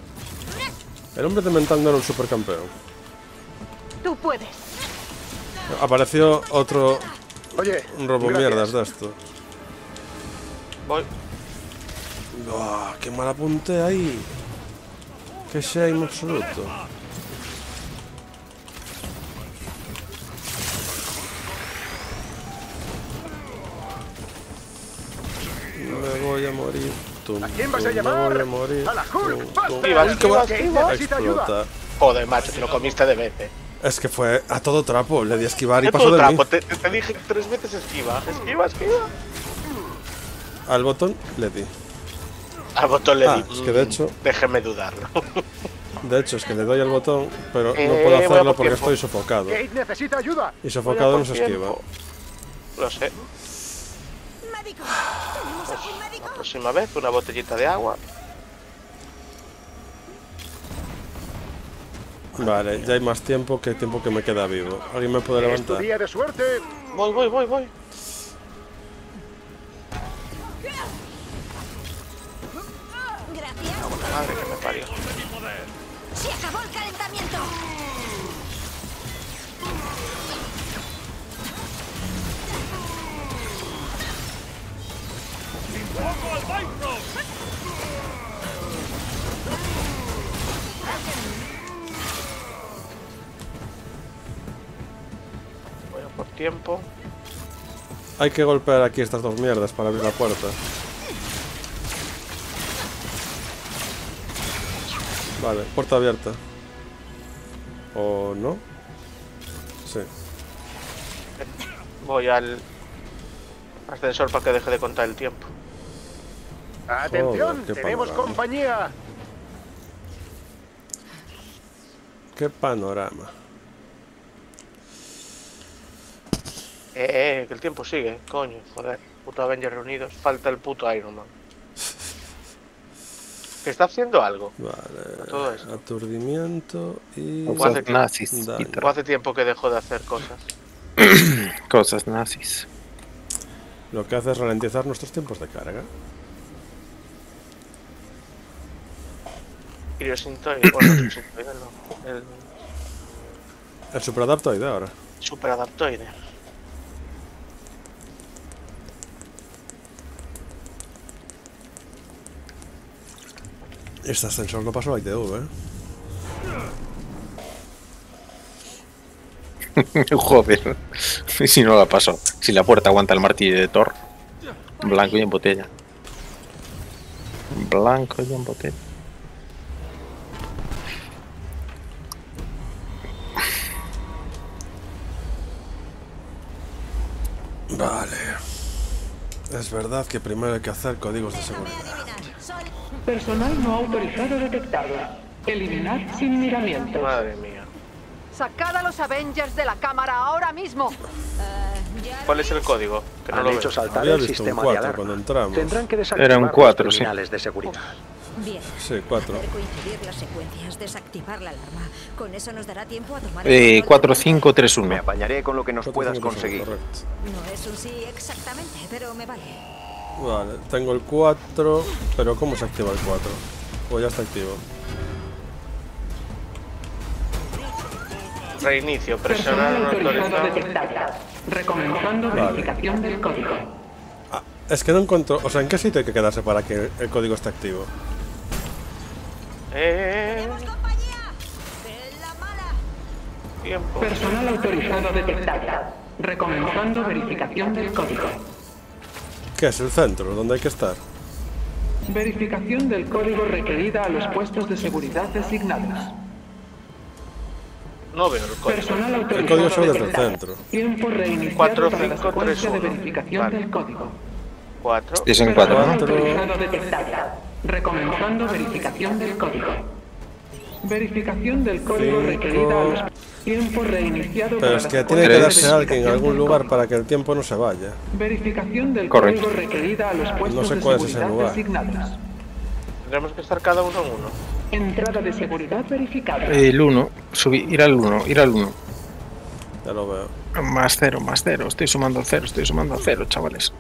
El hombre de mental no era un supercampeón. Tú puedes. Apareció otro Oye, robo gracias. mierdas de esto. Voy. ¡Ah, ¡Qué mal apunté ahí! ¡Qué shame absoluto! Me voy a morir. Tum, ¿A quién vas a llamar? Me voy a morir. ¡A la Hulk! tum, ¡Basta! Joder, macho, te lo comiste de veces. Es que fue a todo trapo. Le di a esquivar y ¿Qué pasó de mí. trapo? Te, te- te dije tres veces esquiva. Esquiva, esquiva. Al botón le di. Al botón le Ah, di. es que de hecho- "Mm, Déjeme dudarlo. De hecho, es que le doy al botón, pero no Eh, puedo hacerlo por porque tiempo. estoy sofocado. Kate necesita ayuda. Y sofocado no se esquiva. Lo sé. Médico. Próxima vez, una botellita de agua. Vale, ya hay más tiempo que tiempo que me queda vivo. ¿Alguien me puede Es tu levantar? día de suerte. Voy, voy, voy, voy. Madre que me parió. Se acabó el calentamiento. Voy a por tiempo. Hay que golpear aquí estas dos mierdas para abrir la puerta. Vale, puerta abierta. ¿O no? Sí. Voy al ascensor para que deje de contar el tiempo. ¡Atención! Joder, qué ¡Tenemos panorama. compañía! Qué panorama. Eh, eh, que el tiempo sigue, coño, joder. Puto Avengers reunidos, falta el puto Iron Man. Que está haciendo algo. Vale. Todo. Aturdimiento y... Nazis. O hace tiempo que dejó de hacer cosas. Cosas nazis. Lo que hace es ralentizar nuestros tiempos de carga. Criosintoide, bueno, no. El El superadaptoide ahora. superadaptoide. Este ascensor lo pasó a ITV, ¿eh? Joder. Si no la paso. Si la puerta aguanta el martillo de Thor. Blanco y en botella. Blanco y en botella. Vale. Es verdad que primero hay que hacer códigos de seguridad. Personal no autorizado detectado. Eliminar sin miramientos. Madre mía. Sacad a los Avengers de la cámara ahora mismo. ¿Cuál es el código? Que no Han lo hecho saltar el sistema de 4 alarma. cuando entramos. Tendrán que desactivar un los cuatro, sí. de seguridad. Bien. Sí, 4. Poder coincidir las secuencias, desactivar la alarma. Con eso nos dará tiempo a tomar Eh, control 4, del 5, 3, Me 1. apañaré con lo que nos puedas conseguir. Correcto. No es un sí exactamente, pero me vale. Vale, tengo el 4, pero ¿cómo se activa el 4? Pues ya está activo. Reinicio, Personal presionar no autorizado autorizado. detectado. Recomenzando Vale. verificación del código. Ah, es que no encuentro... O sea, ¿en qué sitio hay que quedarse para que el código esté activo? Eh, compañía! ¡En la mala! tiempo. Personal autorizado detectado. Recomenzando verificación del código. ¿Qué es el centro? ¿Dónde hay que estar? Verificación del código requerida a los puestos de seguridad designados. No veo el código. Personal El autorizado código solo desde el centro. Tiempo reiniciado Cuatro, para la cinco, secuencia tres, de uno. verificación Vale. del código. 4. Es en Personal 4, ¿no? autorizado detectado. Recomenzando verificación del código. Verificación del código Cinco. requerida a los tiempo reiniciado Pero es la que tiene que darse alguien en verificación algún del lugar para que el tiempo no se vaya. Verificación del Correcto. código requerida a los puestos sé de cuál es ese seguridad lugar. designados. Tendremos que estar cada uno en uno. Entrada de seguridad verificada. El 1. Subir, ir al 1, ir al 1. Ya lo veo. Más 0, más 0. Estoy sumando 0, estoy sumando 0, chavales.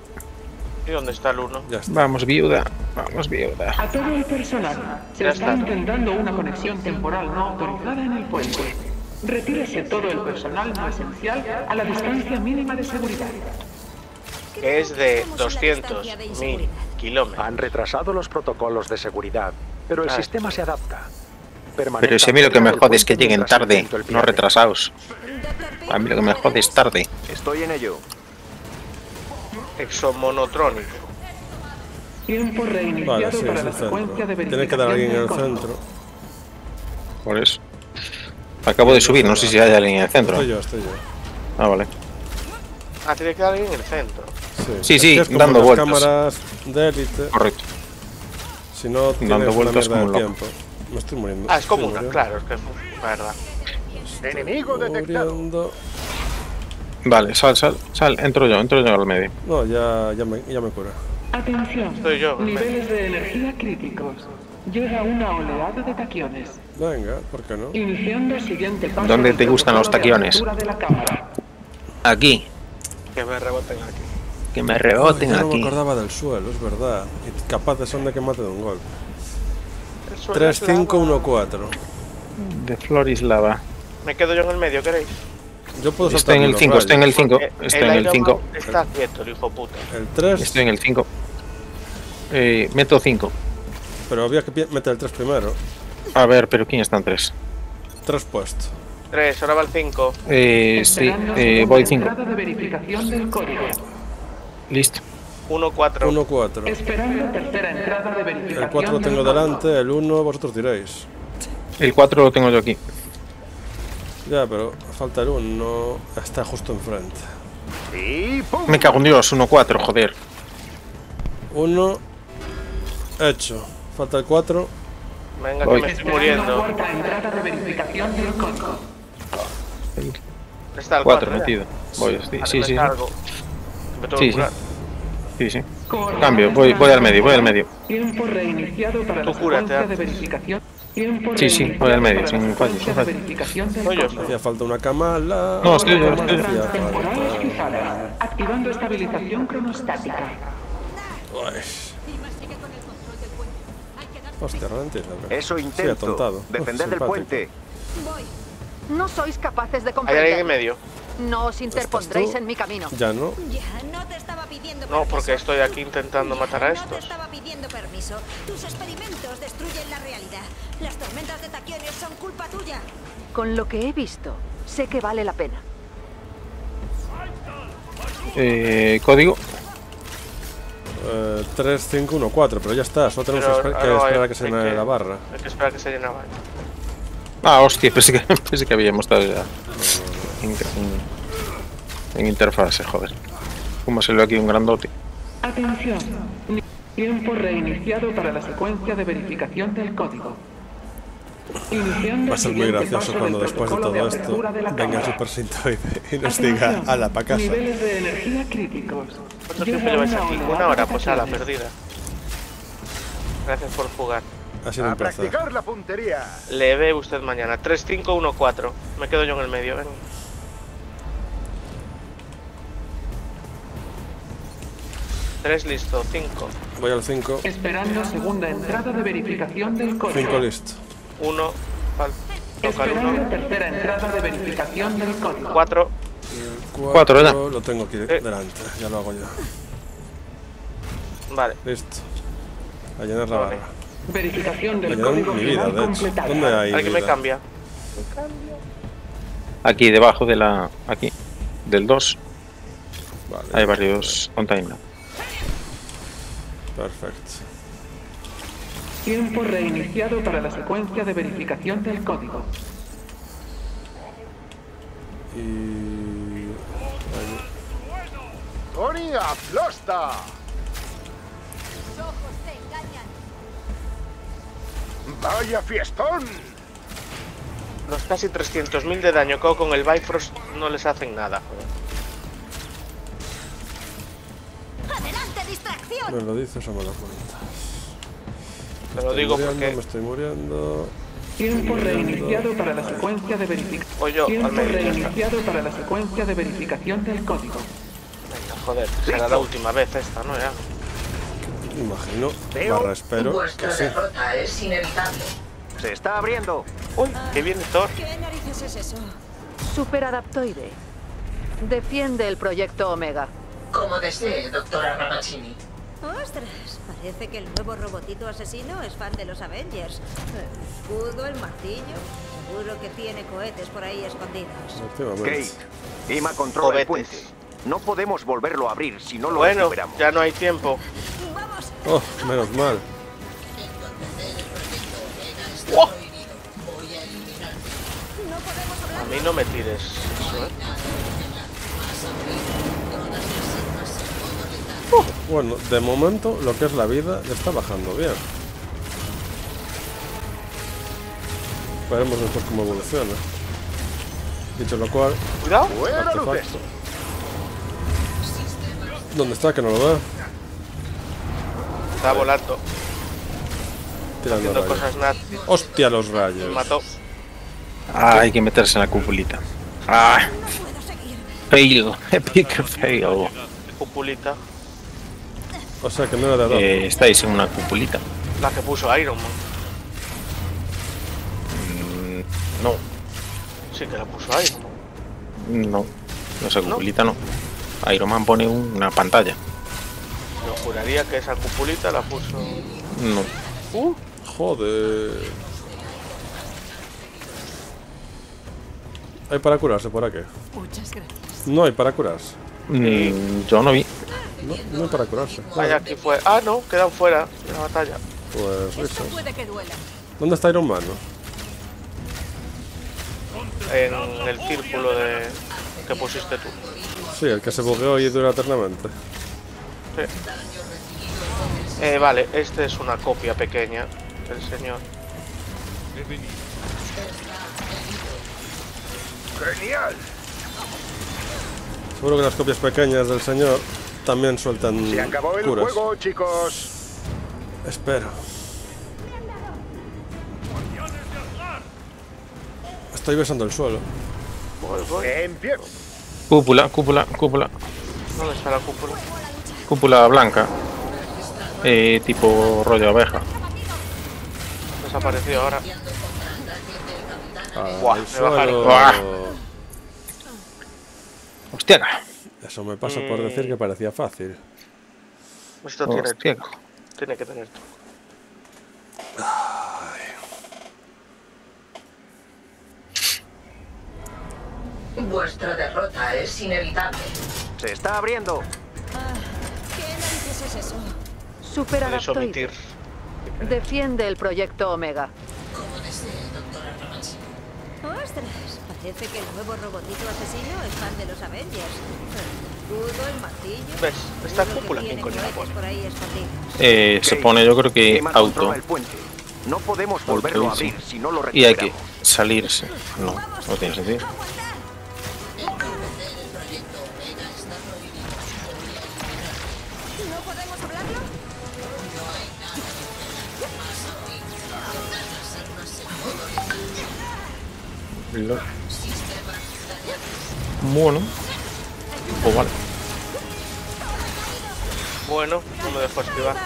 ¿Y dónde está el 1? Ya está. Vamos, viuda. Vamos, viuda. A todo el personal. Se Ya está está. intentando una conexión temporal no autorizada en el puente. Retírese todo el personal no esencial a la distancia mínima de seguridad. Que es de Estamos en la 200 distancia de mil inseguridad. kilómetros. Han retrasado los protocolos de seguridad, pero el Ah. sistema se adapta. Pero si a mí lo que me jode es que lleguen tarde, no retrasados. A mí lo que me jode es tarde. Estoy en ello. Exomonotrónico. Tiempo reiniciado Vale, sí, para es la secuencia de. Tiene que dar alguien en el centro. Por eso. Acabo de subir, no sé si hay alguien en el centro. Estoy yo, estoy yo. Ah, vale. Ah, tiene que dar alguien en el centro. Sí, sí, dando vueltas. cámaras de élite. Correcto. Si no, tienes Dando vueltas como un loco. tiempo. Me estoy muriendo. Ah, es como una, claro, es que es la verdad. Enemigo detectado. Vale, sal, sal, sal. Entro yo, entro yo al medio. No, ya, ya, me, ya me cura. Atención. Estoy yo, Niveles de energía críticos. Llega una oleada de taquiones. Venga, ¿por qué no? Iniciando el siguiente paso. ¿Dónde te gustan los taquiones? de la. Aquí. Que me reboten aquí. Que me reboten Yo no me aquí. acordaba del suelo, es verdad. Y capaces son de que mate de un golpe. El suelo 3, es lava. 5, 1, 4. De Florislava. Me quedo yo en el medio, ¿queréis? Yo puedo Estoy en el 5, estoy en el 5. Eh, Estoy en el Iron 5. Man Está quieto, el hijo puta. El 3, Estoy en el 5. Eh, meto 5. Pero había que meter el 3 primero. A ver, pero ¿quién está en 3? 3 puesto. 3, ahora va el 5. Eh, sí, eh, voy 5. entrada de verificación del código. Listo. 1, 4. 1, 4. Esperando tercera entrada de verificación El 4 lo tengo delante, el 1 vosotros diréis. El 4 lo tengo yo aquí. Ya, pero falta el 1. Está justo enfrente. Y ¡pum! Me cago en Dios, 1-4, joder. 1. Hecho. Falta el 4. Venga, Voy. que me estoy muriendo. cuarta entrada de verificación del código. Está el 4 4. metido. Voy, sí, sí, sí. Algo. Me tengo Sí, que sí. curar. Sí, Cambio, voy, voy al medio, voy al medio. Tiempo reiniciado para Tú cúrate de verificación. Tiempo Sí, sí, voy al medio, sin sin. Hacía falta una camala. No, estoy yo, estoy yo. Activando estabilización cronostática. Uy, Sigue con el control del puente. Hostia, ralentí, la Eso Sí, intento. atontado. Defender del puente. Voy. No sois capaces de Hay alguien en comprender. medio. No os interpondréis en mi camino. Ya no. Ya, no te estaba pidiendo No, porque estoy aquí intentando Ya, matar a No te estos. estaba pidiendo permiso. Tus experimentos destruyen la realidad. Las tormentas de taquiones son culpa tuya. Con lo que he visto, sé que vale la pena. Eh, código. Eh, 3, 5, 1, 4. Pero ya está. Solo tenemos Pero que, esper- que hay- esperar a que se llene que- la barra. Hay que esperar a que se llene la barra. Ah, hostia, pensé que, pensé que habíamos estado ya en, en- en interfase, joder. ¿Cómo se ve aquí un grandote? Atención. Tiempo reiniciado para la secuencia de verificación del código. Va a ser muy gracioso cuando después de todo esto venga. Super Sintoide y nos diga a la pa' casa. Niveles de energía críticos. ¿Cuánto tiempo lleváis una aquí? Una hora, pues a la perdida. Gracias por jugar. Ha sido A un placer. practicar la puntería. Le ve usted mañana. 3, 5, 1, 4. Me quedo yo en el medio, ven. Tres listo, 5. Voy al 5. Esperando segunda entrada de verificación del código. 5 listo. 1, toca el Esperando 1. tercera entrada de verificación del código. 4. Cuatro, ¿verdad? Lo tengo aquí Eh. delante. Ya lo hago yo. Vale. Listo. A llenar la Vale. barra. Verificación del código mi vida, final de hecho. ¿Dónde hay Alguien me vida? cambia. Aquí debajo de la. Aquí. Del 2 Vale. hay varios containers. Perfecto. Tiempo reiniciado para la secuencia de verificación del código. Y. Tony Aflosta. Los ojos te engañan. Vaya fiestón. Los casi 300.000 de daño que con el Bifrost no les hacen nada. ¡Adelante, distracción! ¿Me lo dices o me lo cuentas? Te lo digo muriendo, porque Me estoy muriendo. Tiempo reiniciado para la secuencia de verificación. Tiempo reiniciado para la secuencia de verificación del código. Joder, será la última vez esta, ¿no? Ya. Imagino. Veo Barra espero que sí. derrota es inevitable. Se está abriendo. Uy, qué bien Thor. ¿Qué narices es eso? Superadaptoide. Defiende el proyecto Omega. Como desee, doctora Ramachini. ¡Ostras! Parece que el nuevo robotito asesino es fan de los Avengers. El escudo, el martillo. Seguro que tiene cohetes por ahí escondidos. Kate, Ima controla el Cohetes. puente. No podemos volverlo a abrir si no lo Bueno, recuperamos. ya no hay tiempo. ¡Vamos! Oh, menos mal. A mí no me tires eso, ¿eh? Bueno, de momento lo que es la vida está bajando bien. Veremos después cómo evoluciona. Dicho lo cual, Cuidado. ¿Dónde está? Que no lo veo. Está volando, Tirando rayos. cosas nazis. Hostia, los Me rayos. mató. Ah, hay que meterse en la cupulita. Ah, fail. Epic fail. Cupulita. O sea que no era de dos. Eh, estáis en una cupulita. La que puso Iron Man. Mm, No, Sí que la puso Iron Man. no. No sé, cupulita no. Iron Man pone una pantalla. Yo juraría que esa cupulita la puso. No. Uh, Joder. ¿Hay para curarse por aquí? Muchas gracias. No hay para curarse. Mm, yo no vi. No, no hay para curarse. vaya, aquí fue. Ah, no, quedan fuera de la batalla. Pues duela. ¿Dónde está Iron Man? En el círculo de que pusiste tú. Sí, el que se bugueó y dura eternamente. Sí. Eh, vale, este es una copia pequeña del señor. ¡Genial! Seguro que las copias pequeñas del señor también sueltan Se acabó el curas. juego, chicos. Espero. Estoy besando el suelo. Voy, voy. Empiezo. Cúpula, cúpula, cúpula. ¿Dónde está la cúpula? Cúpula blanca. Eh, tipo rollo abeja. Desapareció ahora. Al Buah, me suelo. bajaron. Buah. Hostia. Eso me pasa por decir que parecía fácil. Esto tiene. Tiene que tener truco. Vuestra derrota es inevitable. Se está abriendo. ¿Qué narices es eso? Superadaptoide. omitir. Defiende el proyecto Omega. Como desee, doctora. ¡Ostras! Parece que el nuevo robotito asesino es fan de los Avengers. El escudo, el martillo... ¿Ves? Esta que cúpula, escondidos. Eh, se pone yo creo que auto. No podemos volverlo a abrir si no lo Y hay que salirse. No, no tiene sentido. Bueno. Pues vale. Bueno, no me dejó esquivar.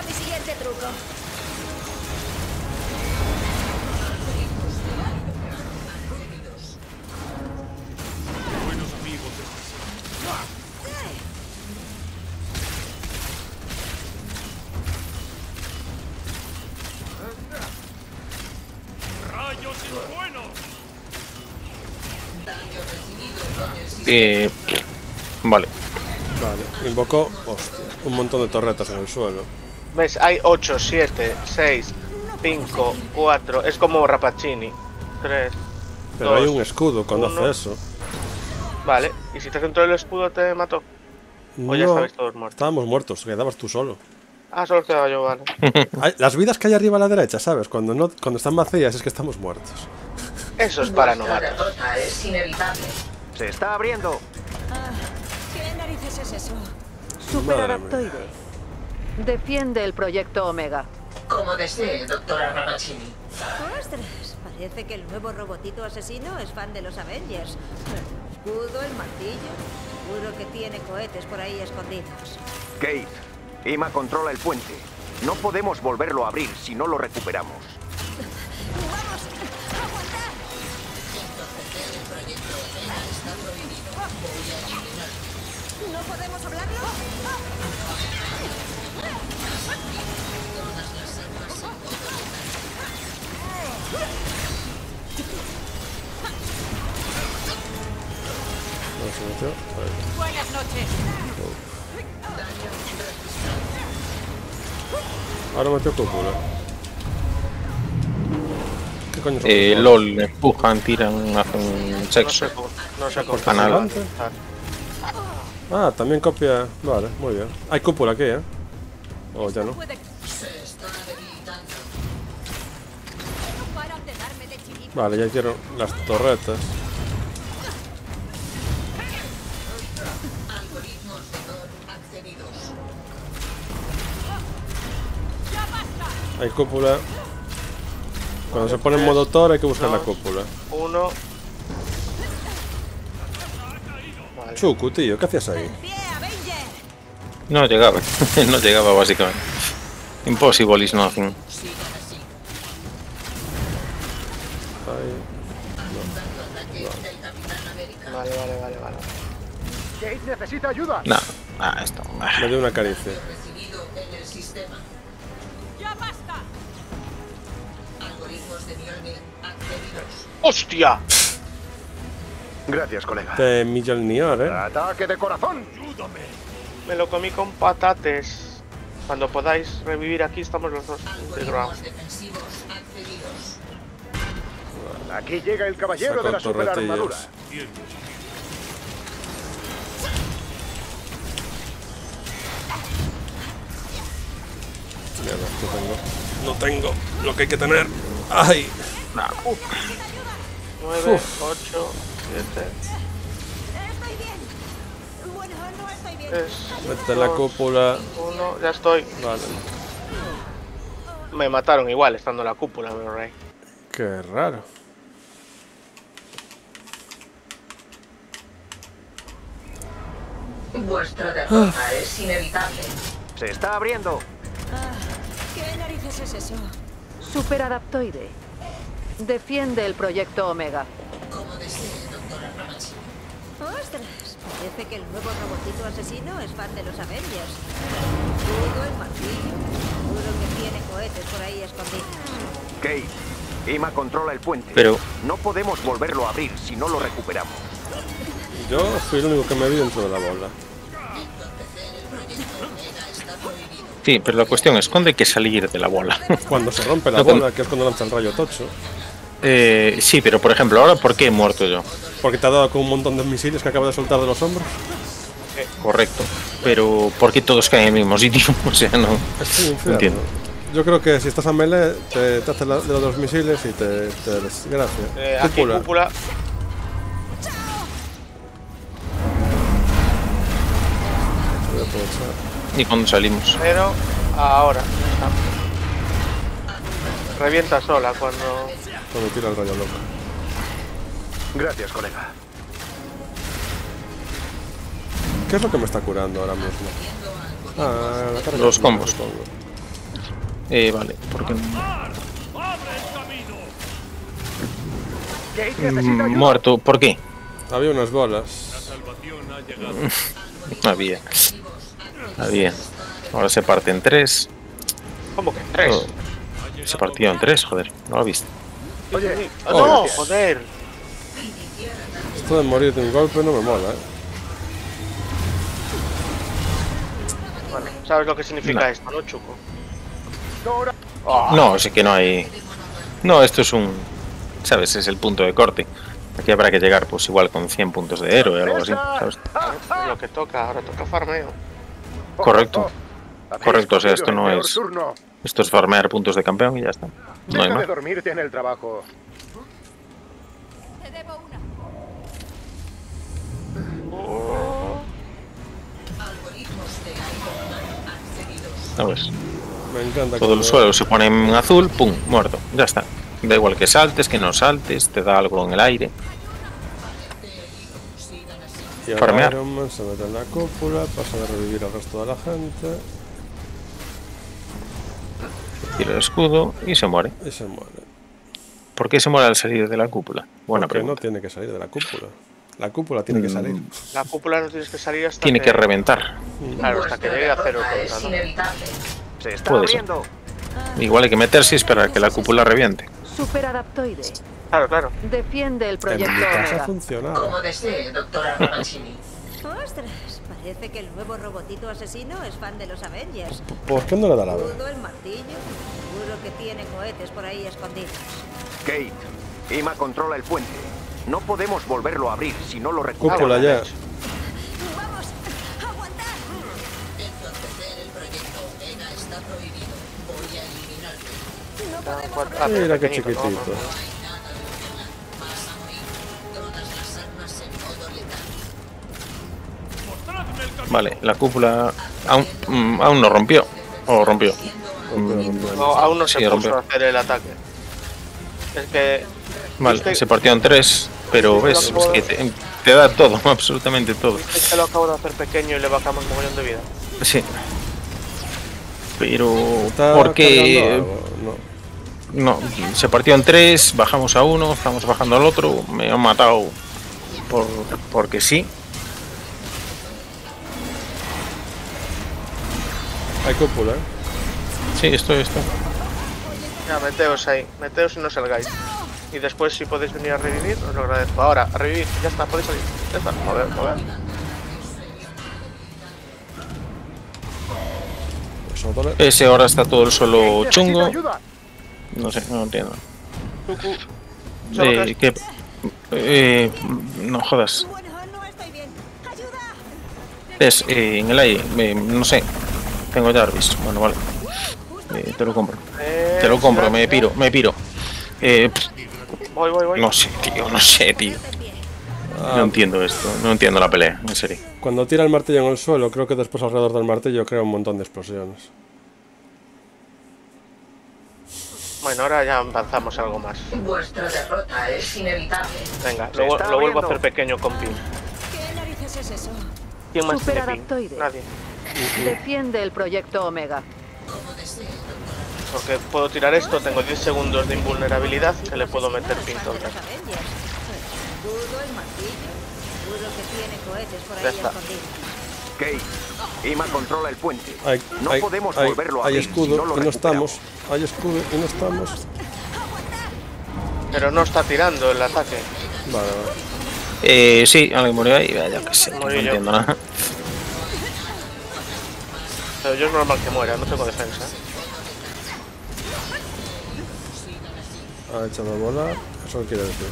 Eh, vale. Vale, invocó hostia, un montón de torretas en el suelo. ¿Ves? Hay 8, 7, 6, 5, 4. Es como Rapacini. 3. Pero hay un escudo cuando uno. hace eso. Vale, ¿y si te dentro del escudo te mató? O ya No, estabais todos muertos. Estábamos muertos, quedabas tú solo. Ah, solo quedaba yo, vale. Las vidas que hay arriba a la derecha, ¿sabes? Cuando, no, cuando están vacías es que estamos muertos. Eso es para Vuestra novatos. derrota es inevitable. Se está abriendo. Ah, ¿Qué narices es eso? Superadaptoide. Defiende el proyecto Omega. Como desee, doctora Ramachini. ¡Ostras! Parece que el nuevo robotito asesino es fan de los Avengers. El escudo, el martillo... Seguro que tiene cohetes por ahí escondidos. Kate, Emma controla el puente. No podemos volverlo a abrir si no lo recuperamos. No. Buenas noches. Ahora metió cúpula. ¿Qué coño es Eh? LOL, empujan, tiran, hacen No sexo. no sé. Por canal. Ah, también copia. Vale, muy bien. Hay cúpula aquí, ¿eh? O ya no. No. Vale, ya hicieron las torretas. Hay cúpula. Cuando se pone en modo Thor hay que buscar la cúpula. Uno. Vale. Chuku, tío, ¿qué hacías ahí? No llegaba. no llegaba, básicamente. Impossible is nothing. Vale, vale, vale, vale. Kate necesita ayuda. Nah, ah, esto. ah. Me dio una caricia. ¡Hostia! Gracias, colega. De Mjolnir, eh. ¡Ataque de corazón! Me lo comí con patates. Cuando podáis revivir aquí estamos los dos integrados. Aquí llega el caballero Saco de la superarmadura. torretillas. Mierda, no tengo. No tengo lo que hay que tener. ¡Ay! 9, Uf. 8, 7, Estoy bien. Bueno, no estoy bien. 3, Mete la cúpula. 1, ya estoy. Vale. Me mataron igual estando en la cúpula, mi rey. Qué raro. Vuestra derrota es inevitable. Se está abriendo. Ah, ¿Qué narices es eso? Superadaptoide. Defiende el proyecto Omega. Como desee, doctora. ¡Ostras! Parece que el nuevo robotito asesino es fan de los Avengers. Escudo, el martillo. Seguro que tiene cohetes por ahí escondidos. Kate, Ima controla el puente. Pero- No podemos volverlo a abrir si no lo recuperamos. Yo fui el único que me vi dentro de la bola. Sí, pero la cuestión es cuándo hay que salir de la bola. Cuando se rompe la No, cuando- bola, que es cuando lanza el rayo tocho. Eh, sí, pero por ejemplo, ahora ¿por qué he muerto yo? Porque te ha dado con un montón de misiles que acaba de soltar de los hombros. Correcto. Pero ¿por qué todos caen en el mismo sitio? O sea, no, entiendo. Yo creo que si estás a melee, te, te hace la- de los dos misiles y te, te desgracia. Eh, aquí Cúpula. cúpula. ¿Y cuando salimos? Pero ahora. Revienta sola cuando. Cuando tira el rayo loco. Gracias, colega. ¿Qué es lo que me está curando ahora mismo? Ah, la carga Los combos. Eh, vale, porque ayuda. muerto. ¿Por qué? Había unas bolas. Había. Había. Ahora se parte en tres. ¿Cómo que? Tres. Oh, Se partió en tres, joder. No lo he visto. Oye, no, gracias. joder. Esto de morir de un golpe no me mola, ¿eh? Bueno, ¿sabes lo que significa No. esto, no, Chuco? No, sé que no hay. No, esto es un. ¿Sabes? Es el punto de corte. Aquí habrá que llegar, pues igual con 100 puntos de héroe o algo así. ¿sabes? es lo que toca, ahora toca farmeo. Correcto. Correcto, o sea, esto no es-. Esto es farmear puntos de campeón y ya está. No hay más. dormirte en el trabajo. Te debo una. Algoritmos de Iron accedidos. ¿Sabes? Me encanta Todo el suelo se pone en azul, pum, muerto. Ya está. Da igual que saltes, que no saltes, te da algo en el aire. Y ahora farmear. Iron Man se mete en la cúpula, pasa de revivir al resto de la gente Tira el escudo y se muere. y se muere. ¿Por qué se muere al salir de la cúpula? Buena Porque no tiene que salir de la cúpula. La cúpula tiene que Mm. salir. La cúpula no tienes que salir hasta Tiene que reventar. Claro, hasta que llegue a cero contra. Se está Puede ser. Igual hay que meterse y esperar que la cúpula reviente. Superadaptoide. Claro, claro. Defiende el En proyecto mi casa Omega. funcionaba. Como desee, doctora Ramachini. Parece que el nuevo robotito asesino es fan de los Avengers. ¿Por qué no le da la El vez? el martillo. Seguro que tiene cohetes por ahí escondidos. Kate, Ima controla el puente. No podemos volverlo a abrir si no lo Cúpula recuperamos. ya. ¡Vamos! ¡Aguantar! Entorpecer el proyecto Omega está prohibido. Voy a eliminarlo. No podemos Mira qué chiquitito. Vale, la cúpula aún, mm, aún no rompió. O rompió. No, aún no se Sí, puso rompe. a hacer el ataque. Es que. Vale, Viste- se partió en tres, pero ves, es que te, te da todo, absolutamente todo. Es que lo acabo de hacer pequeño y le bajamos un montón de vida. Sí. Pero, Está ¿por qué? cargando algo, No. No, se partió en tres, bajamos a uno, estamos bajando al otro, me han matado por, porque sí. Hay cúpula, ¿eh? Sí, estoy, estoy. Ya, meteos ahí. Meteos y no salgáis. Y después, si podéis venir a revivir, os lo agradezco. Ahora, a revivir. Ya está, podéis salir. Ya está. Joder, joder. Eso duele. Ese ahora está todo el suelo chungo. No sé, no entiendo. Eh. Eh, no jodas. Es eh, en el aire, eh, no sé. Tengo Jarvis. Bueno, vale. Eh, te lo compro. Eh, Te lo compro, me piro, me piro. Eh, Voy, voy, voy. no sé, tío, no sé, tío. Ah, No entiendo esto, no entiendo la pelea, en serio. Cuando tira el martillo en el suelo, creo que después alrededor del martillo crea un montón de explosiones. Bueno, ahora ya avanzamos algo más. Vuestra derrota es inevitable. Venga, lo, vuelvo a hacer pequeño con Pin. ¿Qué narices es eso? ¿Quién más tiene Pin? Nadie. Defiende el proyecto Omega. Porque puedo tirar esto, tengo 10 segundos de invulnerabilidad que le puedo meter Pin Es fan de contra. los Avengers. Escudo, el martillo. Seguro que tiene cohetes por Ya ahí está. Kate, Ima controla el puente. Hay, no hay- podemos hay- volverlo a hay escudo si no y no estamos. Hay escudo y no estamos. Pero no está tirando el ataque. Vale, vale. Eh, sí, alguien murió ahí, ya que sé, no entiendo nada. Pero yo es normal que muera, no tengo defensa. Ha echado a volar. ¿Eso qué quiere decir?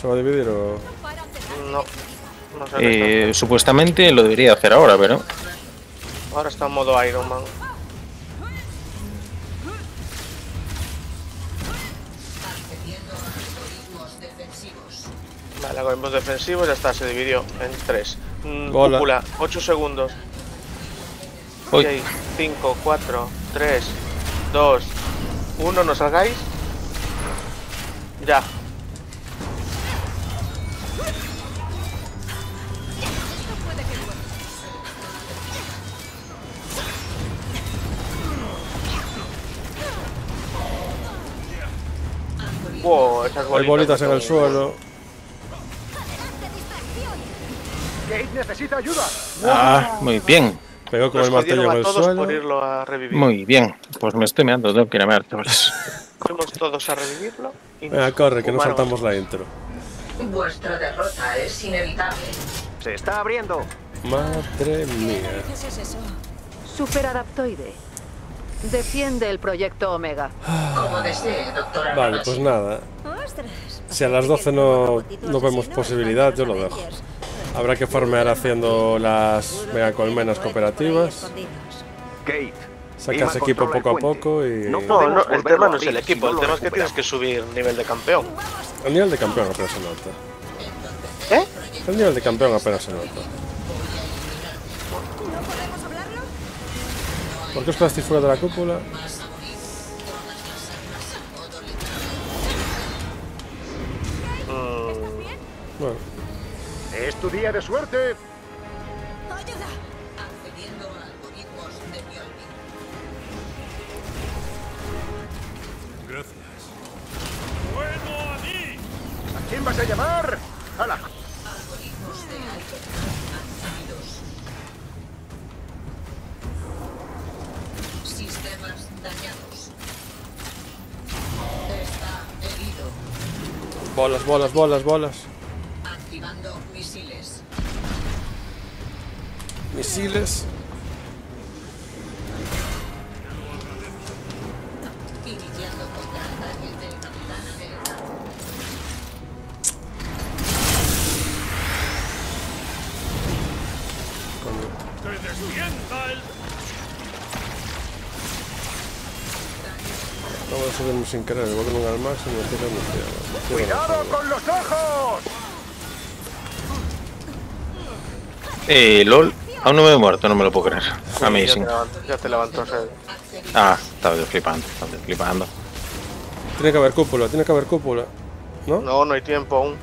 ¿Se va a dividir o...? No. No sé qué Eh, supuestamente lo debería hacer ahora, pero. Ahora está en modo Iron Man. Vale, algoritmos defensivos, ya está, se dividió en tres. Mm, Bola. Cúpula, 8 segundos. Uy. 6, 5, 4, 3, 2, 1, no salgáis. Ya. Wow, esas Hay bolitas en el suelo. Necesita ayuda. Ah, muy bien, Pegó con Nos el martillo en el todos suelo. por irlo a revivir. muy bien. Pues me estoy mirando, tengo que ir a ver, chavales. Fuimos todos a revivirlo. Y Venga, nos corre, que no fumaron. saltamos la intro. Vuestra derrota es inevitable. Se está abriendo. Madre mía. ¿Qué es eso? Superadaptoide. Defiende el proyecto Omega. Como desee, doctora Vale, pues nada. Si a las 12 no, no vemos posibilidad, yo lo dejo. Habrá que farmear haciendo las mega colmenas cooperativas. Kate. Sacas equipo poco a poco y... No No, el tema no es el equipo, el tema es que tienes que subir nivel de campeón. El nivel de campeón apenas se nota. ¿Eh? El nivel de campeón apenas se nota. ¿Por qué os quedasteis fuera de la cúpula? Mm, Bueno, Es tu día de suerte. Accediendo a algoritmos de Mjolnir. ¿A quién vas a llamar? A la... Algoritmos de alto activados. Sistemas dañados. Está herido. bolas, bolas, bolas, bolas. Misiles. Vamos a subirnos sin querer, voy con un al máximo y tiro mi. ¡Cuidado con los ojos! Eh, LOL, aún no me he muerto, no me lo puedo creer. ya, te Amazing. levanto, ya te levantó Sed. Ah, estaba yo flipando, estaba yo flipando. Tiene que haber cúpula, tiene que haber cúpula. ¿No? No, no hay tiempo aún.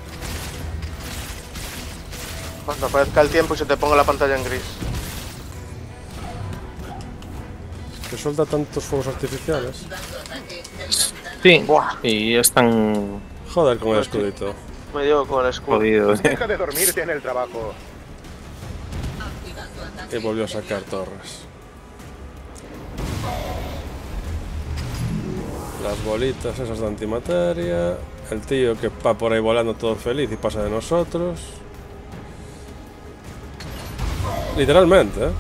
Cuando aparezca el tiempo y se te ponga la pantalla en gris. Que suelta tantos fuegos artificiales. Sí, y están Joder con el escudito. Me dio con el escudo. jodidos. Deja de dormirte en el trabajo. Y volvió a sacar torres. Las bolitas esas de antimateria. El tío que va por ahí volando todo feliz y pasa de nosotros. Literalmente, ¿eh?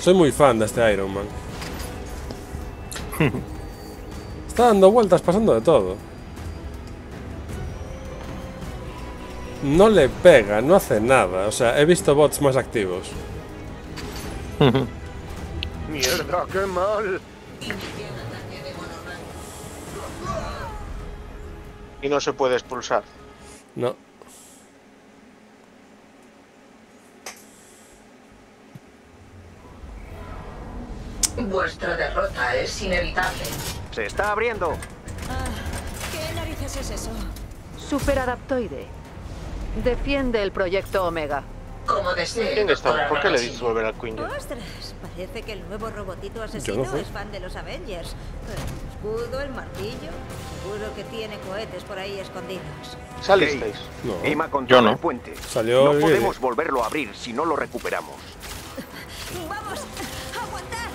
Soy muy fan de este Iron Man. Está dando vueltas pasando de todo. No le pega, no hace nada. O sea, he visto bots más activos. ¡Mierda, qué mal! Y no se puede expulsar. No. Vuestra derrota es inevitable. Se está abriendo. ¿Qué narices es eso? Superadaptoide. Defiende el proyecto Omega. Como desee. ¿Quién está? ¿Por qué le dices volver al Queen? ¡Ostras! Parece que el nuevo robotito asesino es fan de los Avengers. El escudo, el martillo. Seguro que tiene cohetes por ahí escondidos. ¿Salisteis? No. Emma controla Yo no. el puente. Salió no el podemos volverlo a abrir si no lo recuperamos. ¡Vamos! ¡Aguantar!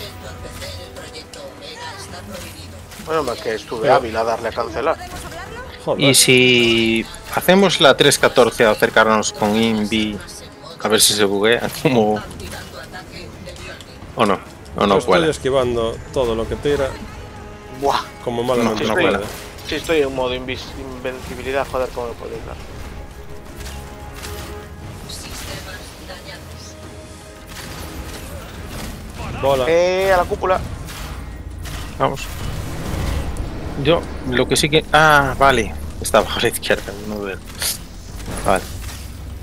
Entorpecer el proyecto Omega está prohibido. Bueno, más que estuve hábil a darle a cancelar. Joder. Y si hacemos la 3.14 a acercarnos con Invi, a ver si se buguea, como... O no, o Yo no estoy cuela. esquivando todo lo que tira. Buah. Como malamente No, no puede. cuela. Sí, estoy en modo invencibilidad, joder, cómo me podéis dar. Bola. Eh, a la cúpula. Vamos. Yo, lo que sí que... Ah, vale. Está bajo la izquierda, no veo. Vale.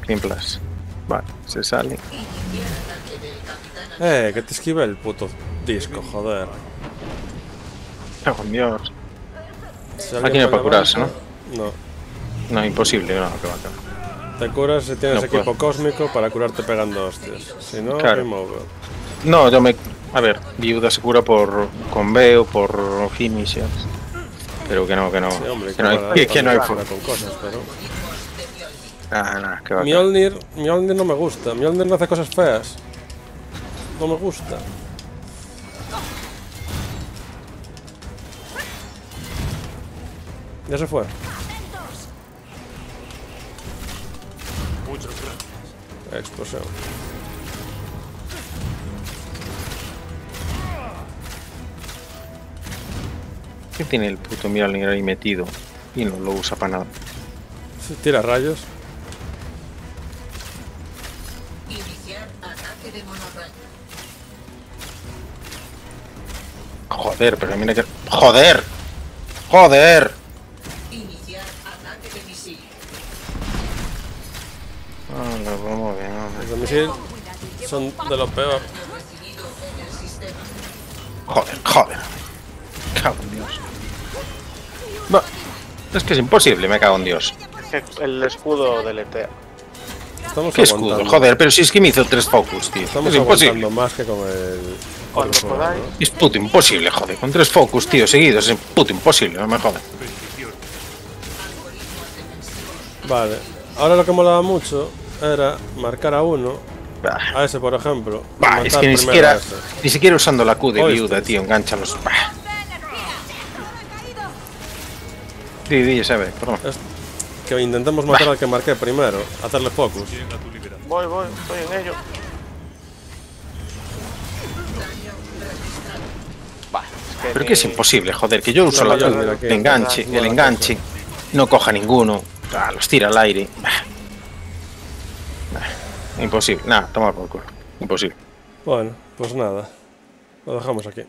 Clean plus. Vale, se sale. Eh, que te esquive el puto disco, joder. En Dios. Si Aquí no para curarse, levanta- No. No, imposible, no, que va, que. Te curas si tienes No equipo puedo. cósmico para curarte pegando hostias. Si no, Claro. game over. No, yo me... A ver, viuda se cura por... Con B o por finishers. Pero que no, que no. Sí, hombre, que no hay, que, que no hay forma. con cosas, pero... Ah, no, que va. Mjolnir, Mjolnir no me gusta. Mjolnir no hace cosas feas. No me gusta. Ya se fue. Explosión. ¿Qué tiene el puto Mjolnir ahí metido? Y no lo usa para nada. Tira rayos. Iniciar ataque de monorrayo. Joder, pero mira que... ¡Joder! ¡Joder! Iniciar ataque de misil. Ah, no, vamos bien, vamos Los bien. de misil son de lo peor. Recibido en el sistema. Joder, joder. Dios. Es que es imposible, me cago en Dios. El escudo deletea. Estamos ¿Qué escudo? aguantando. Joder, pero si es que me hizo tres focus, tío. Estamos es imposible. más que con el... Juego, podáis. ¿no? Es puto imposible, joder. Con tres focus, tío, seguidos. Es puto imposible, no me jodas. Vale. Ahora lo que molaba mucho era marcar a uno, Bah, a ese por ejemplo. bah, es que ni siquiera, ni siquiera usando la Q de Oíste. viuda, tío. Enganchalos. Bah. Di, di, sabe, perdón. Es- Que intentemos matar al que marqué primero, hacerle focus. Voy, voy, estoy en ello. Va, es que Pero que es ni- imposible, joder, que yo uso No, la, yo el, que- enganche, el enganche, no coja ninguno, ah, los tira al aire. Bah. Bah, Imposible, nada, toma por culo. Imposible. Bueno, pues nada. Lo dejamos aquí.